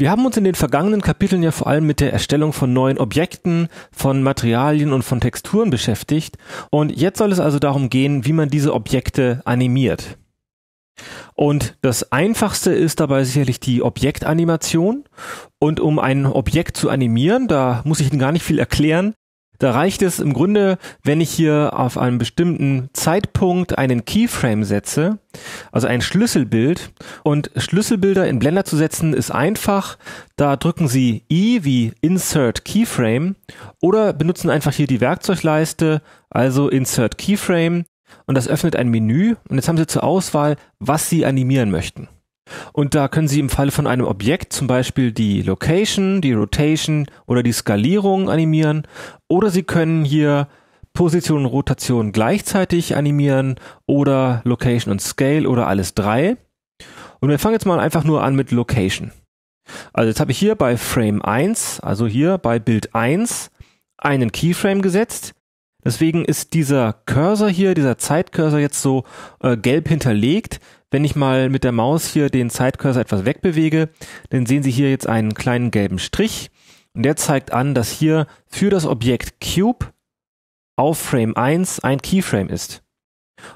Wir haben uns in den vergangenen Kapiteln ja vor allem mit der Erstellung von neuen Objekten, von Materialien und von Texturen beschäftigt und jetzt soll es also darum gehen, wie man diese Objekte animiert. Und das einfachste ist dabei sicherlich die Objektanimation. Und um ein Objekt zu animieren, da muss ich Ihnen gar nicht viel erklären, da reicht es im Grunde, wenn ich hier auf einem bestimmten Zeitpunkt einen Keyframe setze, also ein Schlüsselbild. Und Schlüsselbilder in Blender zu setzen ist einfach. Da drücken Sie I wie Insert Keyframe oder benutzen einfach hier die Werkzeugleiste, also Insert Keyframe. Und das öffnet ein Menü. Und jetzt haben Sie zur Auswahl, was Sie animieren möchten. Und da können Sie im Falle von einem Objekt zum Beispiel die Location, die Rotation oder die Skalierung animieren. Oder Sie können hier Position und Rotation gleichzeitig animieren oder Location und Scale oder alles drei. Und wir fangen jetzt mal einfach nur an mit Location. Also jetzt habe ich hier bei Frame 1, also hier bei Bild 1, einen Keyframe gesetzt. Deswegen ist dieser Cursor hier, dieser Zeitcursor jetzt so äh, gelb hinterlegt. Wenn ich mal mit der Maus hier den Zeitcursor etwas wegbewege, dann sehen Sie hier jetzt einen kleinen gelben Strich und der zeigt an, dass hier für das Objekt Cube auf Frame 1 ein Keyframe ist.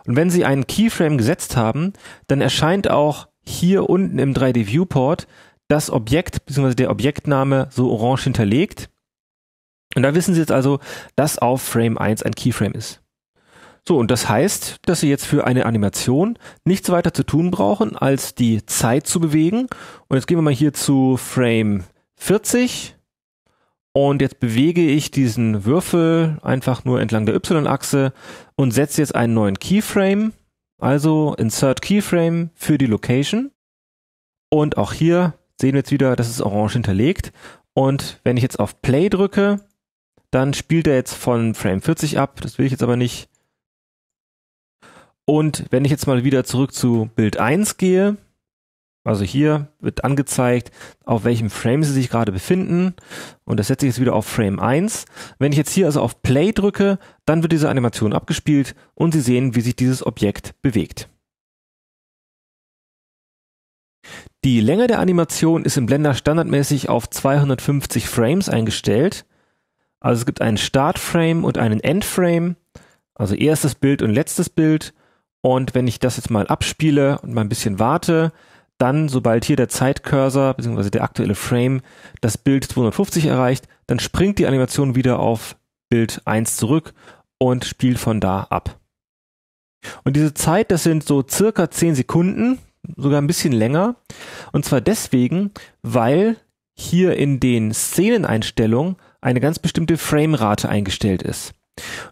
Und wenn Sie einen Keyframe gesetzt haben, dann erscheint auch hier unten im 3D Viewport das Objekt bzw. der Objektname so orange hinterlegt. Und da wissen Sie jetzt also, dass auf Frame 1 ein Keyframe ist. So, und das heißt, dass Sie jetzt für eine Animation nichts weiter zu tun brauchen, als die Zeit zu bewegen. Und jetzt gehen wir mal hier zu Frame 40. Und jetzt bewege ich diesen Würfel einfach nur entlang der Y-Achse und setze jetzt einen neuen Keyframe. Also Insert Keyframe für die Location. Und auch hier sehen wir jetzt wieder, das ist orange hinterlegt. Und wenn ich jetzt auf Play drücke, dann spielt er jetzt von Frame 40 ab. Das will ich jetzt aber nicht. Und wenn ich jetzt mal wieder zurück zu Bild 1 gehe, also hier wird angezeigt, auf welchem Frame Sie sich gerade befinden. Und das setze ich jetzt wieder auf Frame 1. Wenn ich jetzt hier also auf Play drücke, dann wird diese Animation abgespielt und Sie sehen, wie sich dieses Objekt bewegt. Die Länge der Animation ist im Blender standardmäßig auf 250 Frames eingestellt. Also es gibt einen Startframe und einen Endframe, also erstes Bild und letztes Bild. Und wenn ich das jetzt mal abspiele und mal ein bisschen warte, dann, sobald hier der Zeitcursor bzw. der aktuelle Frame das Bild 250 erreicht, dann springt die Animation wieder auf Bild 1 zurück und spielt von da ab. Und diese Zeit, das sind so circa 10 Sekunden, sogar ein bisschen länger. Und zwar deswegen, weil hier in den Szeneneinstellungen eine ganz bestimmte Framerate eingestellt ist.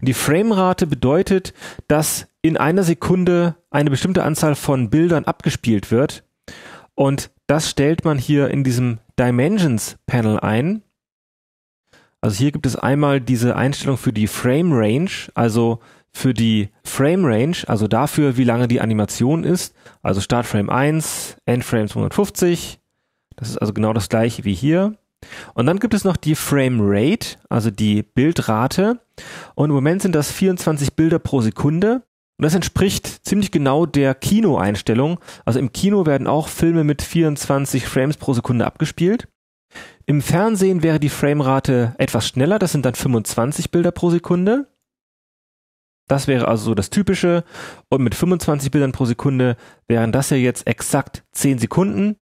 Und die Framerate bedeutet, dass in einer Sekunde eine bestimmte Anzahl von Bildern abgespielt wird. Und das stellt man hier in diesem Dimensions Panel ein. Also hier gibt es einmal diese Einstellung für die Frame Range, also für die Frame Range, also dafür, wie lange die Animation ist. Also Startframe 1, Endframe 250. Das ist also genau das gleiche wie hier. Und dann gibt es noch die Frame Rate, also die Bildrate. Und im Moment sind das 24 Bilder pro Sekunde. Und das entspricht ziemlich genau der Kinoeinstellung. Also im Kino werden auch Filme mit 24 Frames pro Sekunde abgespielt. Im Fernsehen wäre die Framerate etwas schneller, das sind dann 25 Bilder pro Sekunde. Das wäre also so das Typische. Und mit 25 Bildern pro Sekunde wären das ja jetzt exakt 10 Sekunden.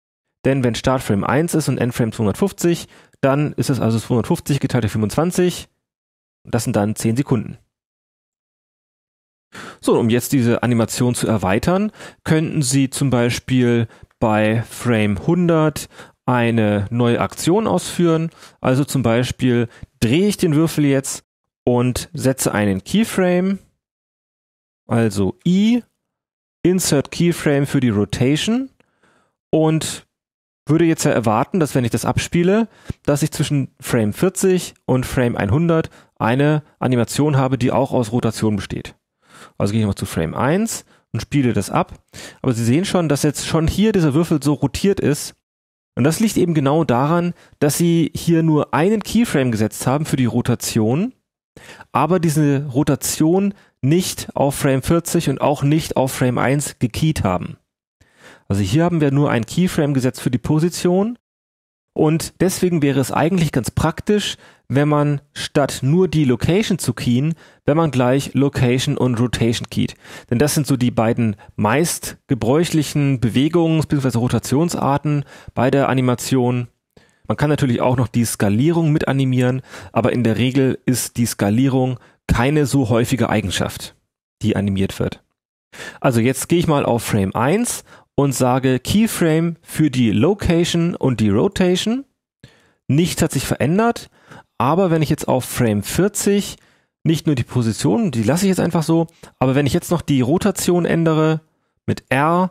Denn wenn Startframe 1 ist und Endframe 250, dann ist es also 250 geteilt durch 25. Das sind dann 10 Sekunden. So, um jetzt diese Animation zu erweitern, könnten Sie zum Beispiel bei Frame 100 eine neue Aktion ausführen. Also zum Beispiel drehe ich den Würfel jetzt und setze einen Keyframe, also I, Insert Keyframe für die Rotation und würde jetzt ja erwarten, dass wenn ich das abspiele, dass ich zwischen Frame 40 und Frame 100 eine Animation habe, die auch aus Rotation besteht. Also gehe ich mal zu Frame 1 und spiele das ab. Aber Sie sehen schon, dass jetzt schon hier dieser Würfel so rotiert ist. Und das liegt eben genau daran, dass Sie hier nur einen Keyframe gesetzt haben für die Rotation, aber diese Rotation nicht auf Frame 40 und auch nicht auf Frame 1 gekeyt haben. Also hier haben wir nur ein Keyframe gesetzt für die Position Und deswegen wäre es eigentlich ganz praktisch, wenn man statt nur die Location zu keyen, wenn man gleich Location und Rotation keyt. Denn das sind so die beiden meist gebräuchlichen Bewegungs- bzw. Rotationsarten bei der Animation. Man kann natürlich auch noch die Skalierung mit animieren, aber in der Regel ist die Skalierung keine so häufige Eigenschaft, die animiert wird. Also jetzt gehe ich mal auf Frame 1 und sage Keyframe für die Location und die Rotation. Nichts hat sich verändert, aber wenn ich jetzt auf Frame 40 nicht nur die Position, die lasse ich jetzt einfach so, aber wenn ich jetzt noch die Rotation ändere mit R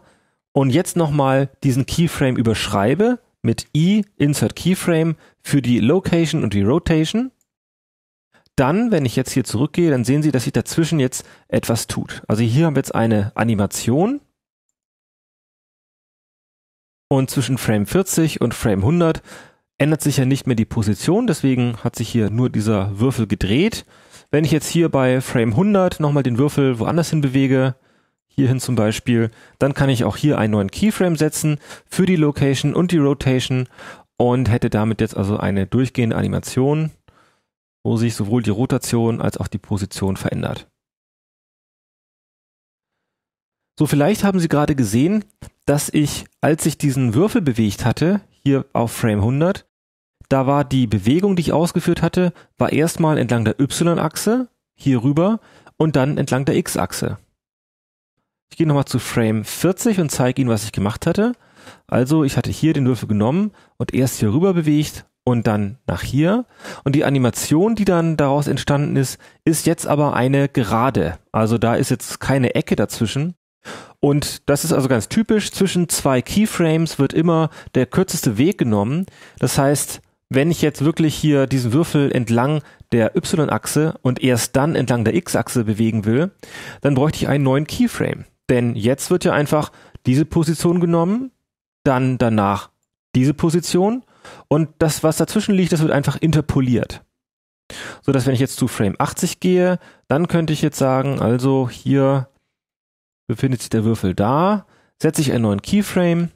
und jetzt nochmal diesen Keyframe überschreibe mit I, Insert Keyframe für die Location und die Rotation, dann, wenn ich jetzt hier zurückgehe, dann sehen Sie, dass sich dazwischen jetzt etwas tut. Also hier haben wir jetzt eine Animation und zwischen Frame 40 und Frame 100 ändert sich ja nicht mehr die Position, deswegen hat sich hier nur dieser Würfel gedreht. Wenn ich jetzt hier bei Frame 100 nochmal den Würfel woanders hin bewege, hierhin zum Beispiel, dann kann ich auch hier einen neuen Keyframe setzen für die Location und die Rotation und hätte damit jetzt also eine durchgehende Animation, wo sich sowohl die Rotation als auch die Position verändert. So, vielleicht haben Sie gerade gesehen, dass ich, als ich diesen Würfel bewegt hatte, hier auf Frame 100, da war die Bewegung, die ich ausgeführt hatte, war erstmal entlang der Y-Achse, hier rüber, und dann entlang der X-Achse. Ich gehe nochmal zu Frame 40 und zeige Ihnen, was ich gemacht hatte. Also ich hatte hier den Würfel genommen und erst hier rüber bewegt und dann nach hier. Und die Animation, die dann daraus entstanden ist, ist jetzt aber eine Gerade. Also da ist jetzt keine Ecke dazwischen. Und das ist also ganz typisch. Zwischen zwei Keyframes wird immer der kürzeste Weg genommen. Das heißt, wenn ich jetzt wirklich hier diesen Würfel entlang der Y-Achse und erst dann entlang der X-Achse bewegen will, dann bräuchte ich einen neuen Keyframe. Denn jetzt wird ja einfach diese Position genommen, dann danach diese Position und das, was dazwischen liegt, das wird einfach interpoliert. So dass wenn ich jetzt zu Frame 80 gehe, dann könnte ich jetzt sagen, also hier befindet sich der Würfel da, setze ich einen neuen Keyframe,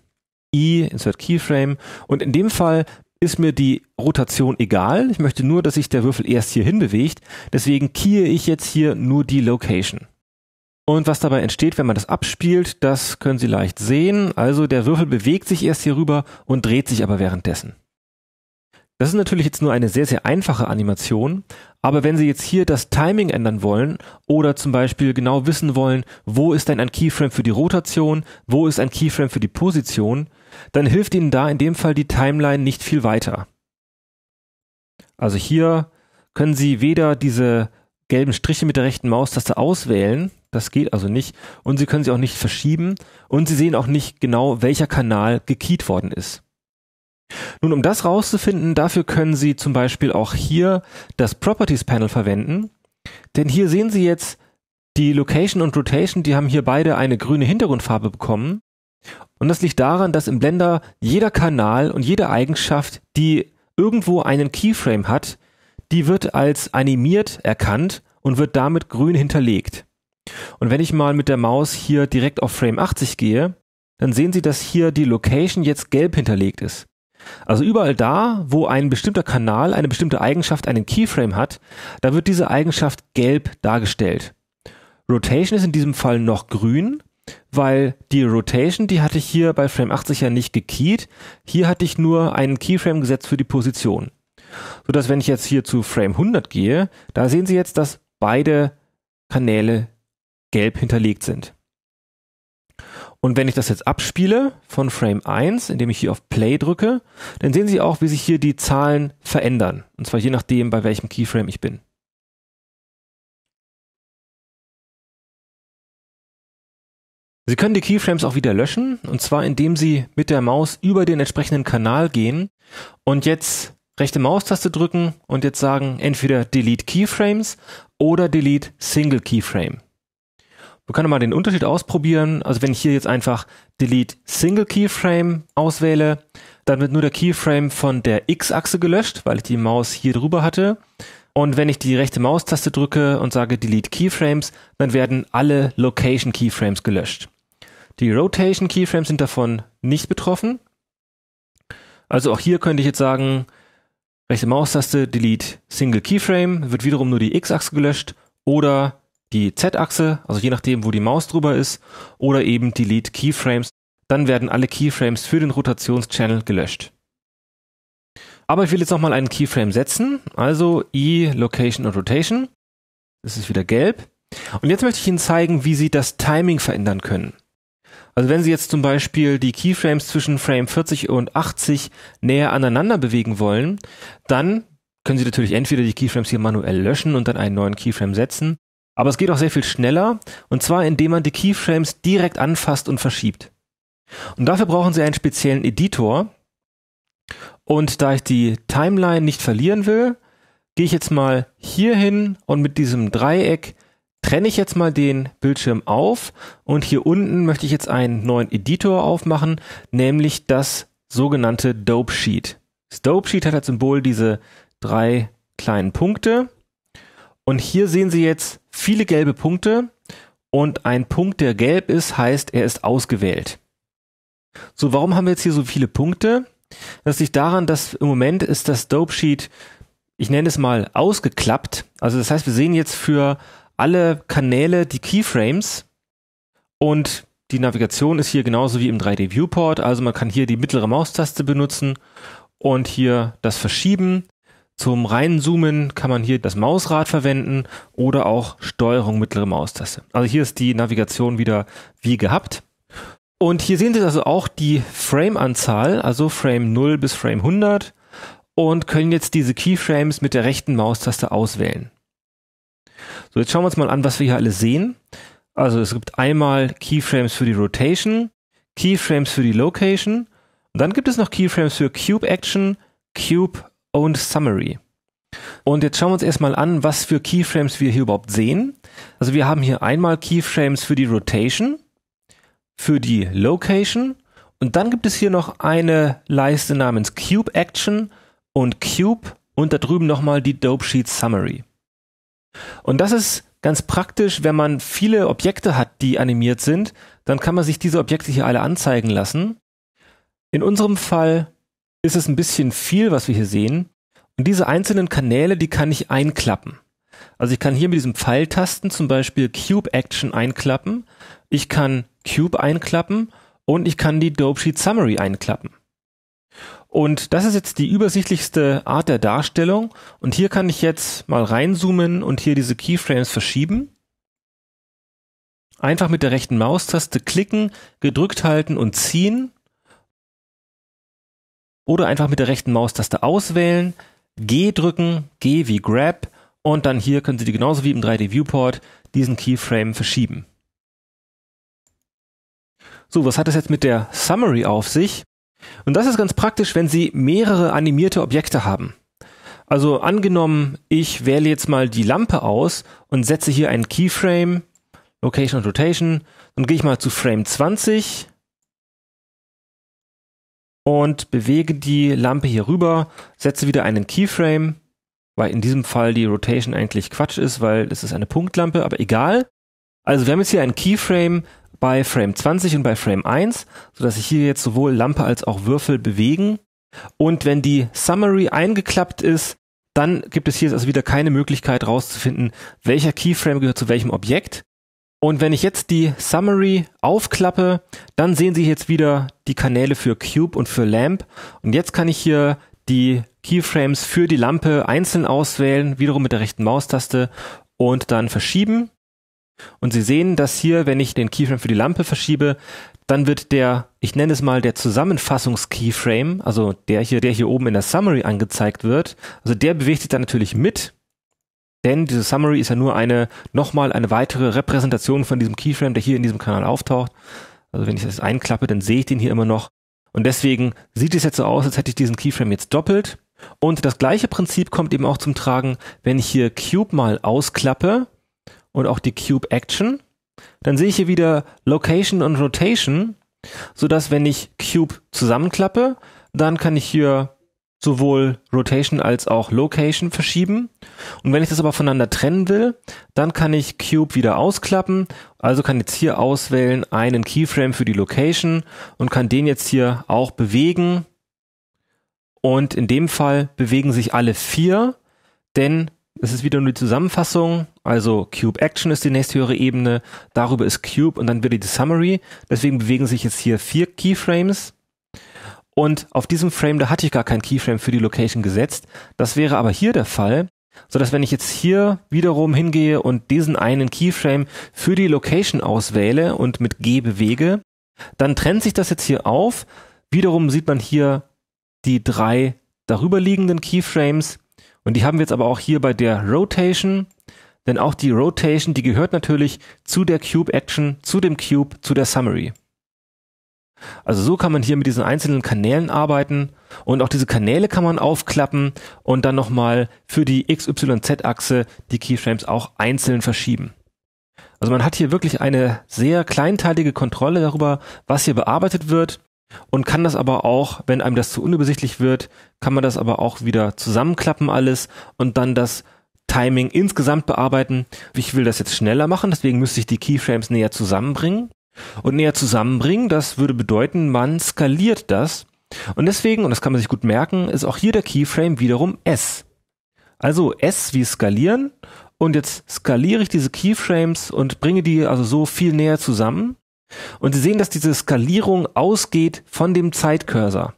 I, Insert Keyframe und in dem Fall ist mir die Rotation egal. Ich möchte nur, dass sich der Würfel erst hierhin bewegt. Deswegen keyhe ich jetzt hier nur die Location. Und was dabei entsteht, wenn man das abspielt, das können Sie leicht sehen. Also der Würfel bewegt sich erst hier rüber und dreht sich aber währenddessen. Das ist natürlich jetzt nur eine sehr, sehr einfache Animation, aber wenn Sie jetzt hier das Timing ändern wollen oder zum Beispiel genau wissen wollen, wo ist denn ein Keyframe für die Rotation, wo ist ein Keyframe für die Position, dann hilft Ihnen da in dem Fall die Timeline nicht viel weiter. Also hier können Sie weder diese gelben Striche mit der rechten Maustaste auswählen, das geht also nicht, und Sie können sie auch nicht verschieben und Sie sehen auch nicht genau, welcher Kanal gekeyt worden ist. Nun, um das rauszufinden, dafür können Sie zum Beispiel auch hier das Properties Panel verwenden, denn hier sehen Sie jetzt die Location und Rotation, die haben hier beide eine grüne Hintergrundfarbe bekommen und das liegt daran, dass im Blender jeder Kanal und jede Eigenschaft, die irgendwo einen Keyframe hat, die wird als animiert erkannt und wird damit grün hinterlegt. Und wenn ich mal mit der Maus hier direkt auf Frame 80 gehe, dann sehen Sie, dass hier die Location jetzt gelb hinterlegt ist. Also überall da, wo ein bestimmter Kanal eine bestimmte Eigenschaft einen Keyframe hat, da wird diese Eigenschaft gelb dargestellt. Rotation ist in diesem Fall noch grün weil die Rotation, die hatte ich hier bei Frame 80 ja nicht gekeyt. Hier hatte ich nur einen Keyframe gesetzt für die Position. So dass wenn ich jetzt hier zu Frame 100 gehe, da sehen Sie jetzt, dass beide Kanäle gelb hinterlegt sind. Und wenn ich das jetzt abspiele von Frame 1, indem ich hier auf Play drücke, dann sehen Sie auch, wie sich hier die Zahlen verändern. Und zwar je nachdem, bei welchem Keyframe ich bin. Sie können die Keyframes auch wieder löschen, und zwar indem Sie mit der Maus über den entsprechenden Kanal gehen und jetzt rechte Maustaste drücken und jetzt sagen entweder Delete Keyframes oder Delete Single Keyframe. Wir können mal den Unterschied ausprobieren. Also wenn ich hier jetzt einfach Delete Single Keyframe auswähle, dann wird nur der Keyframe von der X-Achse gelöscht, weil ich die Maus hier drüber hatte. Und wenn ich die rechte Maustaste drücke und sage Delete Keyframes, dann werden alle Location Keyframes gelöscht. Die Rotation Keyframes sind davon nicht betroffen. Also auch hier könnte ich jetzt sagen, rechte Maustaste, Delete Single Keyframe, wird wiederum nur die X-Achse gelöscht oder die Z-Achse, also je nachdem, wo die Maus drüber ist, oder eben Delete Keyframes. Dann werden alle Keyframes für den Rotationschannel gelöscht. Aber ich will jetzt nochmal einen Keyframe setzen, also I, Location und Rotation. Das ist wieder gelb. Und jetzt möchte ich Ihnen zeigen, wie Sie das Timing verändern können. Also wenn Sie jetzt zum Beispiel die Keyframes zwischen Frame 40 und 80 näher aneinander bewegen wollen, dann können Sie natürlich entweder die Keyframes hier manuell löschen und dann einen neuen Keyframe setzen. Aber es geht auch sehr viel schneller und zwar indem man die Keyframes direkt anfasst und verschiebt. Und dafür brauchen Sie einen speziellen Editor. Und da ich die Timeline nicht verlieren will, gehe ich jetzt mal hier hin und mit diesem Dreieck trenne ich jetzt mal den Bildschirm auf und hier unten möchte ich jetzt einen neuen Editor aufmachen, nämlich das sogenannte Dope Sheet. Das Dope Sheet hat als Symbol diese drei kleinen Punkte und hier sehen Sie jetzt viele gelbe Punkte und ein Punkt, der gelb ist, heißt, er ist ausgewählt. So, warum haben wir jetzt hier so viele Punkte? Das liegt daran, dass im Moment ist das Dope Sheet, ich nenne es mal, ausgeklappt. Also das heißt, wir sehen jetzt für alle Kanäle die Keyframes und die Navigation ist hier genauso wie im 3D Viewport. Also man kann hier die mittlere Maustaste benutzen und hier das Verschieben. Zum Reinzoomen kann man hier das Mausrad verwenden oder auch Steuerung mittlere Maustaste. Also hier ist die Navigation wieder wie gehabt. Und hier sehen Sie also auch die Frame-Anzahl, also Frame 0 bis Frame 100 und können jetzt diese Keyframes mit der rechten Maustaste auswählen. So, jetzt schauen wir uns mal an, was wir hier alles sehen. Also es gibt einmal Keyframes für die Rotation, Keyframes für die Location und dann gibt es noch Keyframes für Cube Action, Cube und Summary. Und jetzt schauen wir uns erstmal an, was für Keyframes wir hier überhaupt sehen. Also wir haben hier einmal Keyframes für die Rotation, für die Location und dann gibt es hier noch eine Leiste namens Cube Action und Cube und da drüben nochmal die Dope Sheet Summary. Und das ist ganz praktisch, wenn man viele Objekte hat, die animiert sind, dann kann man sich diese Objekte hier alle anzeigen lassen. In unserem Fall ist es ein bisschen viel, was wir hier sehen. Und diese einzelnen Kanäle, die kann ich einklappen. Also ich kann hier mit diesem Pfeiltasten zum Beispiel Cube Action einklappen. Ich kann Cube einklappen und ich kann die Dope Sheet Summary einklappen. Und das ist jetzt die übersichtlichste Art der Darstellung. Und hier kann ich jetzt mal reinzoomen und hier diese Keyframes verschieben. Einfach mit der rechten Maustaste klicken, gedrückt halten und ziehen. Oder einfach mit der rechten Maustaste auswählen, G drücken, G wie Grab und dann hier können Sie die genauso wie im 3D Viewport diesen Keyframe verschieben. So, was hat es jetzt mit der Summary auf sich? Und das ist ganz praktisch, wenn Sie mehrere animierte Objekte haben. Also angenommen, ich wähle jetzt mal die Lampe aus und setze hier einen Keyframe, Location und Rotation, dann gehe ich mal zu Frame 20 und bewege die Lampe hier rüber, setze wieder einen Keyframe, weil in diesem Fall die Rotation eigentlich Quatsch ist, weil es ist eine Punktlampe, aber egal. Also wir haben jetzt hier einen Keyframe, bei Frame 20 und bei Frame 1, sodass sich hier jetzt sowohl Lampe als auch Würfel bewegen. Und wenn die Summary eingeklappt ist, dann gibt es hier also wieder keine Möglichkeit rauszufinden, welcher Keyframe gehört zu welchem Objekt. Und wenn ich jetzt die Summary aufklappe, dann sehen Sie jetzt wieder die Kanäle für Cube und für Lamp. Und jetzt kann ich hier die Keyframes für die Lampe einzeln auswählen, wiederum mit der rechten Maustaste und dann verschieben. Und Sie sehen, dass hier, wenn ich den Keyframe für die Lampe verschiebe, dann wird der, ich nenne es mal der Zusammenfassungs-Keyframe, also der hier, der hier oben in der Summary angezeigt wird, also der bewegt sich dann natürlich mit, denn diese Summary ist ja nur eine, nochmal eine weitere Repräsentation von diesem Keyframe, der hier in diesem Kanal auftaucht. Also wenn ich das einklappe, dann sehe ich den hier immer noch. Und deswegen sieht es jetzt so aus, als hätte ich diesen Keyframe jetzt doppelt. Und das gleiche Prinzip kommt eben auch zum Tragen, wenn ich hier Cube mal ausklappe, und auch die Cube Action. Dann sehe ich hier wieder Location und Rotation, so dass wenn ich Cube zusammenklappe, dann kann ich hier sowohl Rotation als auch Location verschieben. Und wenn ich das aber voneinander trennen will, dann kann ich Cube wieder ausklappen. Also kann jetzt hier auswählen einen Keyframe für die Location und kann den jetzt hier auch bewegen Und in dem Fall bewegen sich alle vier, denn es ist wieder nur die Zusammenfassung. Also Cube Action ist die nächsthöhere Ebene, darüber ist Cube und dann wieder die Summary. Deswegen bewegen sich jetzt hier vier Keyframes. Und auf diesem Frame, da hatte ich gar kein Keyframe für die Location gesetzt. Das wäre aber hier der Fall, so dass wenn ich jetzt hier wiederum hingehe und diesen einen Keyframe für die Location auswähle und mit G bewege, dann trennt sich das jetzt hier auf. Wiederum sieht man hier die drei darüberliegenden Keyframes und die haben wir jetzt aber auch hier bei der Rotation, denn auch die Rotation, die gehört natürlich zu der Cube Action, zu dem Cube, zu der Summary. Also so kann man hier mit diesen einzelnen Kanälen arbeiten und auch diese Kanäle kann man aufklappen und dann nochmal für die XYZ-Achse die Keyframes auch einzeln verschieben. Also man hat hier wirklich eine sehr kleinteilige Kontrolle darüber, was hier bearbeitet wird und kann das aber auch, wenn einem das zu unübersichtlich wird, kann man das aber auch wieder zusammenklappen alles und dann das Timing insgesamt bearbeiten. Ich will das jetzt schneller machen, deswegen müsste ich die Keyframes näher zusammenbringen. Und näher zusammenbringen, das würde bedeuten, man skaliert das. Und deswegen, und das kann man sich gut merken, ist auch hier der Keyframe wiederum S. Also S wie skalieren. Und jetzt skaliere ich diese Keyframes und bringe die also so viel näher zusammen. Und Sie sehen, dass diese Skalierung ausgeht von dem Zeitcursor.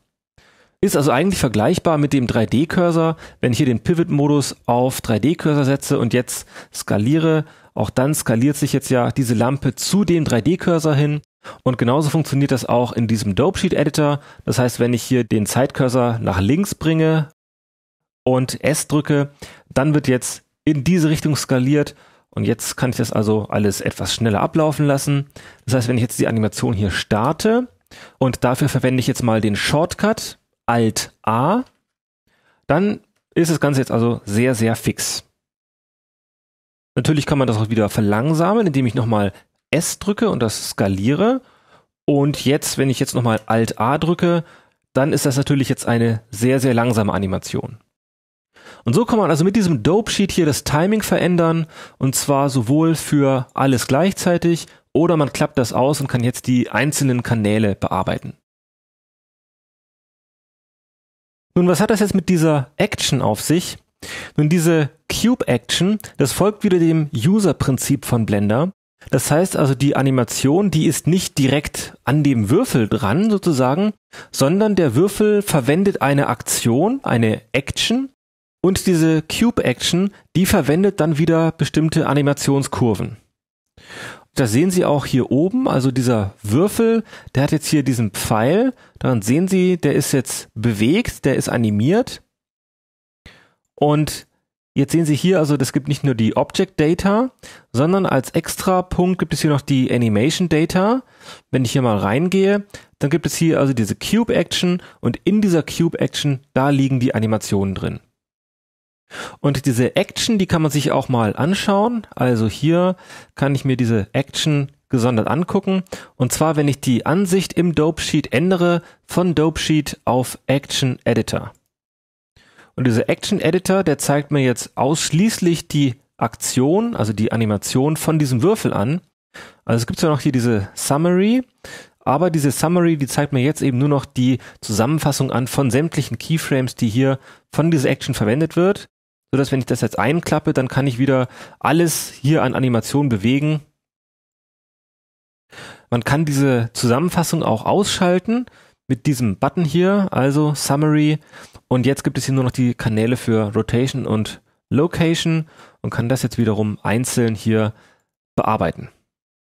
Ist also eigentlich vergleichbar mit dem 3D-Cursor. Wenn ich hier den Pivot-Modus auf 3D-Cursor setze und jetzt skaliere, auch dann skaliert sich jetzt ja diese Lampe zu dem 3D-Cursor hin. Und genauso funktioniert das auch in diesem Dope Sheet Editor. Das heißt, wenn ich hier den Zeitcursor nach links bringe und S drücke, dann wird jetzt in diese Richtung skaliert und jetzt kann ich das also alles etwas schneller ablaufen lassen. Das heißt, wenn ich jetzt die Animation hier starte und dafür verwende ich jetzt mal den Shortcut Alt A, dann ist das Ganze jetzt also sehr, sehr fix. Natürlich kann man das auch wieder verlangsamen, indem ich nochmal S drücke und das skaliere. Und jetzt, wenn ich jetzt nochmal Alt A drücke, dann ist das natürlich jetzt eine sehr, sehr langsame Animation. Und so kann man also mit diesem Dope Sheet hier das Timing verändern und zwar sowohl für alles gleichzeitig oder man klappt das aus und kann jetzt die einzelnen Kanäle bearbeiten. Nun, was hat das jetzt mit dieser Action auf sich? Nun, diese Cube Action, das folgt wieder dem User-Prinzip von Blender. Das heißt also, die Animation, die ist nicht direkt an dem Würfel dran sozusagen, sondern der Würfel verwendet eine Aktion, eine Action und diese Cube Action, die verwendet dann wieder bestimmte Animationskurven. Das sehen Sie auch hier oben, also dieser Würfel, der hat jetzt hier diesen Pfeil, daran sehen Sie, der ist jetzt bewegt, der ist animiert. Und jetzt sehen Sie hier, also das gibt nicht nur die Object Data, sondern als extra Punkt gibt es hier noch die Animation Data. Wenn ich hier mal reingehe, dann gibt es hier also diese Cube Action und in dieser Cube Action, da liegen die Animationen drin. Und diese Action, die kann man sich auch mal anschauen. Also hier kann ich mir diese Action gesondert angucken. Und zwar, wenn ich die Ansicht im Dope Sheet ändere von Dope Sheet auf Action Editor. Und dieser Action Editor, der zeigt mir jetzt ausschließlich die Aktion, also die Animation von diesem Würfel an. Also es gibt ja noch hier diese Summary, aber diese Summary, die zeigt mir jetzt eben nur noch die Zusammenfassung an von sämtlichen Keyframes, die hier von dieser Action verwendet wird so dass wenn ich das jetzt einklappe, dann kann ich wieder alles hier an Animation bewegen. Man kann diese Zusammenfassung auch ausschalten mit diesem Button hier, also Summary. Und jetzt gibt es hier nur noch die Kanäle für Rotation und Location und kann das jetzt wiederum einzeln hier bearbeiten.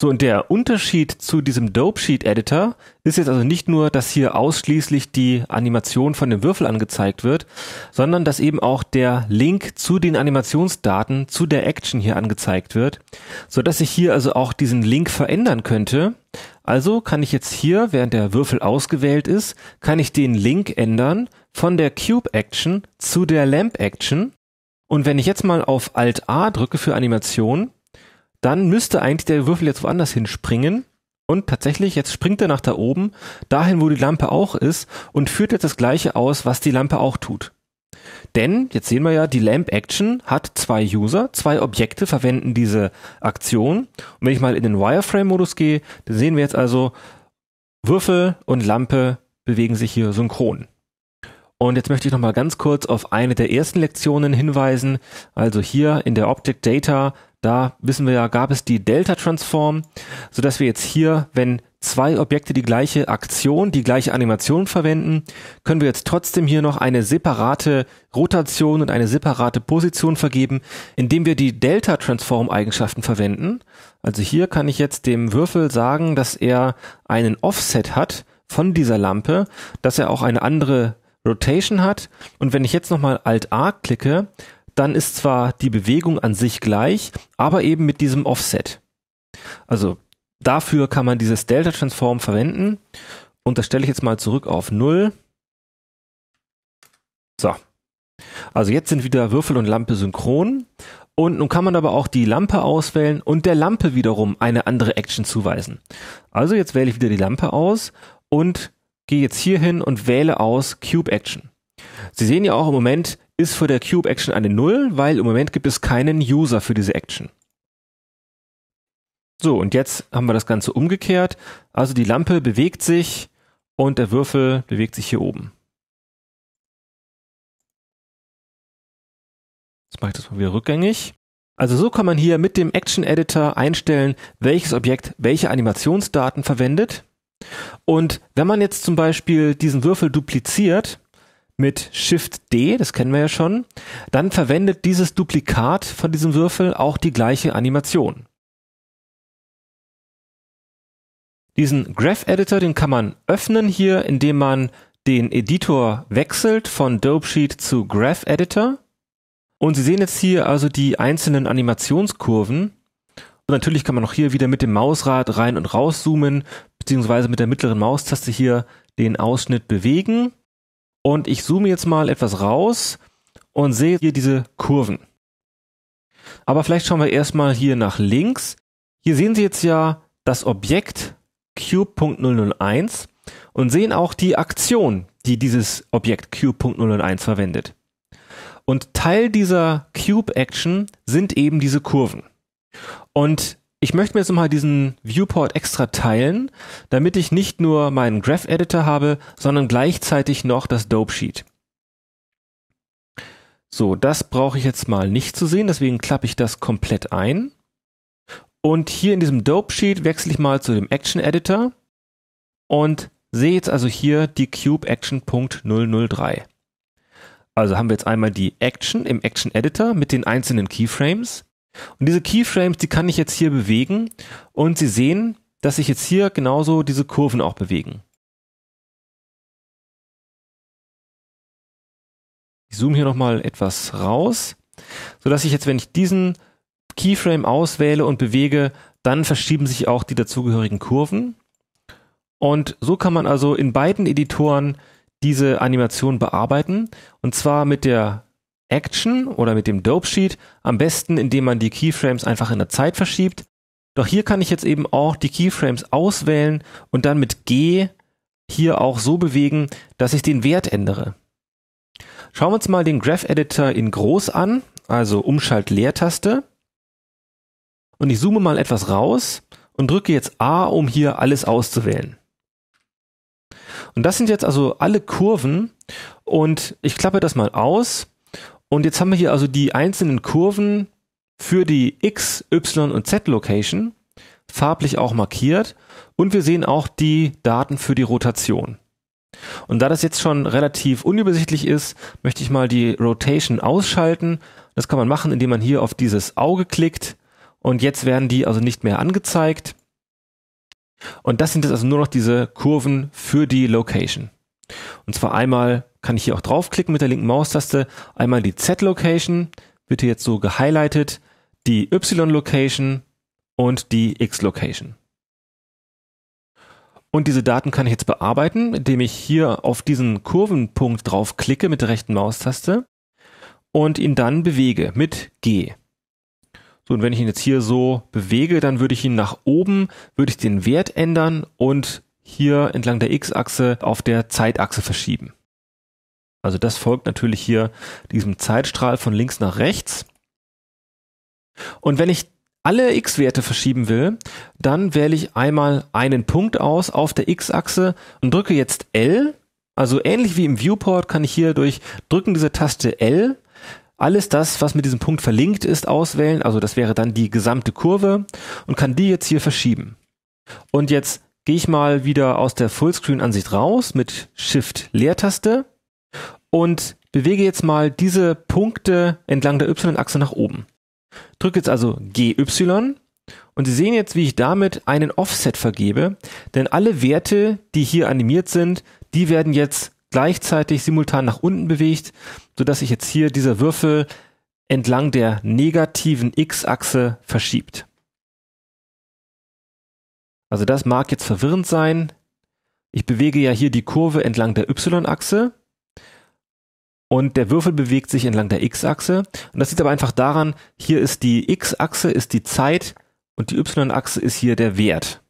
So, und der Unterschied zu diesem Dope Sheet Editor ist jetzt also nicht nur, dass hier ausschließlich die Animation von dem Würfel angezeigt wird, sondern dass eben auch der Link zu den Animationsdaten zu der Action hier angezeigt wird, so dass ich hier also auch diesen Link verändern könnte. Also kann ich jetzt hier, während der Würfel ausgewählt ist, kann ich den Link ändern von der Cube Action zu der Lamp Action. Und wenn ich jetzt mal auf Alt A drücke für Animation, dann müsste eigentlich der Würfel jetzt woanders hinspringen. Und tatsächlich, jetzt springt er nach da oben, dahin, wo die Lampe auch ist, und führt jetzt das gleiche aus, was die Lampe auch tut. Denn, jetzt sehen wir ja, die Lamp Action hat zwei User, zwei Objekte verwenden diese Aktion. Und wenn ich mal in den Wireframe-Modus gehe, dann sehen wir jetzt also, Würfel und Lampe bewegen sich hier synchron. Und jetzt möchte ich noch mal ganz kurz auf eine der ersten Lektionen hinweisen. Also hier in der Object Data, da wissen wir ja, gab es die Delta Transform, so dass wir jetzt hier, wenn zwei Objekte die gleiche Aktion, die gleiche Animation verwenden, können wir jetzt trotzdem hier noch eine separate Rotation und eine separate Position vergeben, indem wir die Delta Transform Eigenschaften verwenden. Also hier kann ich jetzt dem Würfel sagen, dass er einen Offset hat von dieser Lampe, dass er auch eine andere Rotation hat. Und wenn ich jetzt nochmal Alt A klicke, dann ist zwar die Bewegung an sich gleich, aber eben mit diesem Offset. Also dafür kann man dieses Delta Transform verwenden. Und das stelle ich jetzt mal zurück auf 0. So. Also jetzt sind wieder Würfel und Lampe synchron. Und nun kann man aber auch die Lampe auswählen und der Lampe wiederum eine andere Action zuweisen. Also jetzt wähle ich wieder die Lampe aus und gehe jetzt hier hin und wähle aus Cube Action. Sie sehen ja auch im Moment ist für der Cube Action eine Null, weil im Moment gibt es keinen User für diese Action. So, und jetzt haben wir das Ganze umgekehrt. Also die Lampe bewegt sich und der Würfel bewegt sich hier oben. Jetzt mache ich das mal wieder rückgängig. Also so kann man hier mit dem Action Editor einstellen, welches Objekt welche Animationsdaten verwendet. Und wenn man jetzt zum Beispiel diesen Würfel dupliziert mit Shift D, das kennen wir ja schon, dann verwendet dieses Duplikat von diesem Würfel auch die gleiche Animation. Diesen Graph Editor, den kann man öffnen hier, indem man den Editor wechselt von Dopesheet zu Graph Editor. Und Sie sehen jetzt hier also die einzelnen Animationskurven. Und natürlich kann man auch hier wieder mit dem Mausrad rein und raus zoomen, beziehungsweise mit der mittleren Maustaste hier den Ausschnitt bewegen. Und ich zoome jetzt mal etwas raus und sehe hier diese Kurven. Aber vielleicht schauen wir erstmal hier nach links. Hier sehen Sie jetzt ja das Objekt Cube.001 und sehen auch die Aktion, die dieses Objekt Cube.001 verwendet. Und Teil dieser Cube Action sind eben diese Kurven. Und ich möchte mir jetzt mal diesen Viewport extra teilen, damit ich nicht nur meinen Graph Editor habe, sondern gleichzeitig noch das Dope Sheet. So, das brauche ich jetzt mal nicht zu sehen, deswegen klappe ich das komplett ein. Und hier in diesem Dope Sheet wechsle ich mal zu dem Action Editor und sehe jetzt also hier die Cube Action.003. Also haben wir jetzt einmal die Action im Action Editor mit den einzelnen Keyframes. Und diese Keyframes, die kann ich jetzt hier bewegen und Sie sehen, dass sich jetzt hier genauso diese Kurven auch bewegen. Ich zoome hier nochmal etwas raus, sodass ich jetzt, wenn ich diesen Keyframe auswähle und bewege, dann verschieben sich auch die dazugehörigen Kurven. Und so kann man also in beiden Editoren diese Animation bearbeiten. Und zwar mit der Action oder mit dem Dope Sheet am besten, indem man die Keyframes einfach in der Zeit verschiebt. Doch hier kann ich jetzt eben auch die Keyframes auswählen und dann mit G hier auch so bewegen, dass ich den Wert ändere. Schauen wir uns mal den Graph Editor in groß an, also Umschalt Leertaste. Und ich zoome mal etwas raus und drücke jetzt A, um hier alles auszuwählen. Und das sind jetzt also alle Kurven und ich klappe das mal aus und jetzt haben wir hier also die einzelnen Kurven für die X, Y und Z Location farblich auch markiert und wir sehen auch die Daten für die Rotation. Und da das jetzt schon relativ unübersichtlich ist, möchte ich mal die Rotation ausschalten. Das kann man machen, indem man hier auf dieses Auge klickt und jetzt werden die also nicht mehr angezeigt. Und das sind jetzt also nur noch diese Kurven für die Location. Und zwar einmal kann ich hier auch draufklicken mit der linken Maustaste, einmal die Z-Location, wird hier jetzt so gehighlightet, die Y-Location und die X-Location. Und diese Daten kann ich jetzt bearbeiten, indem ich hier auf diesen Kurvenpunkt draufklicke mit der rechten Maustaste und ihn dann bewege mit G. So, und wenn ich ihn jetzt hier so bewege, dann würde ich ihn nach oben, würde ich den Wert ändern und hier entlang der X-Achse auf der Zeitachse verschieben. Also das folgt natürlich hier diesem Zeitstrahl von links nach rechts. Und wenn ich alle x-Werte verschieben will, dann wähle ich einmal einen Punkt aus auf der x-Achse und drücke jetzt L Also ähnlich wie im Viewport kann ich hier durch Drücken dieser Taste L alles das, was mit diesem Punkt verlinkt ist, auswählen. Also das wäre dann die gesamte Kurve und kann die jetzt hier verschieben. Und jetzt gehe ich mal wieder aus der Fullscreen-Ansicht raus mit Shift-Leertaste und bewege jetzt mal diese Punkte entlang der Y-Achse nach oben. Drücke jetzt also GY und Sie sehen jetzt, wie ich damit einen Offset vergebe, denn alle Werte, die hier animiert sind, die werden jetzt gleichzeitig simultan nach unten bewegt, sodass sich jetzt hier dieser Würfel entlang der negativen X-Achse verschiebt. Also das mag jetzt verwirrend sein. Ich bewege ja hier die Kurve entlang der Y-Achse und der Würfel bewegt sich entlang der X-Achse. Und das liegt aber einfach daran, hier ist die X-Achse, ist die Zeit und die Y-Achse ist hier der Wert.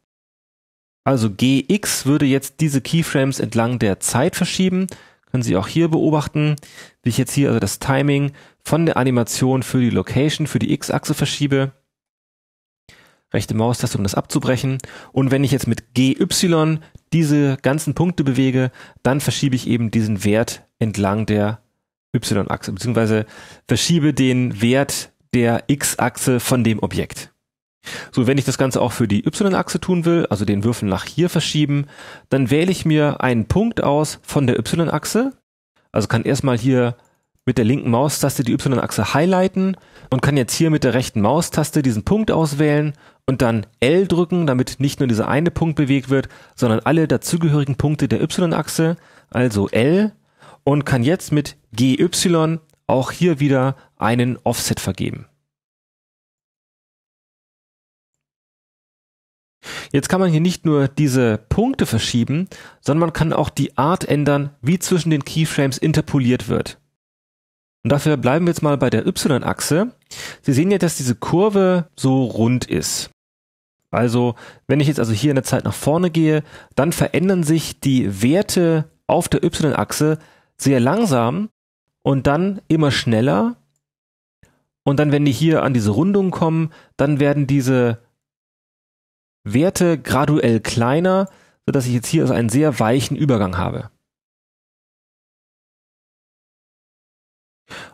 Also Gx würde jetzt diese Keyframes entlang der Zeit verschieben. Können Sie auch hier beobachten, wie ich jetzt hier also das Timing von der Animation für die Location, für die X-Achse verschiebe. Rechte Maustaste, um das abzubrechen. Und wenn ich jetzt mit GY diese ganzen Punkte bewege, dann verschiebe ich eben diesen Wert entlang der Y-Achse, beziehungsweise verschiebe den Wert der X-Achse von dem Objekt. So, wenn ich das Ganze auch für die Y-Achse tun will, also den Würfel nach hier verschieben, dann wähle ich mir einen Punkt aus von der Y-Achse. Also kann erstmal hier mit der linken Maustaste die Y-Achse highlighten und kann jetzt hier mit der rechten Maustaste diesen Punkt auswählen und dann L drücken, damit nicht nur dieser eine Punkt bewegt wird, sondern alle dazugehörigen Punkte der Y-Achse, also L, und kann jetzt mit GY auch hier wieder einen Offset vergeben. Jetzt kann man hier nicht nur diese Punkte verschieben, sondern man kann auch die Art ändern, wie zwischen den Keyframes interpoliert wird. Und dafür bleiben wir jetzt mal bei der Y-Achse. Sie sehen ja, dass diese Kurve so rund ist. Also, wenn ich jetzt also hier in der Zeit nach vorne gehe, dann verändern sich die Werte auf der Y-Achse sehr langsam und dann immer schneller. Und dann, wenn die hier an diese Rundung kommen, dann werden diese Werte graduell kleiner, sodass ich jetzt hier also einen sehr weichen Übergang habe.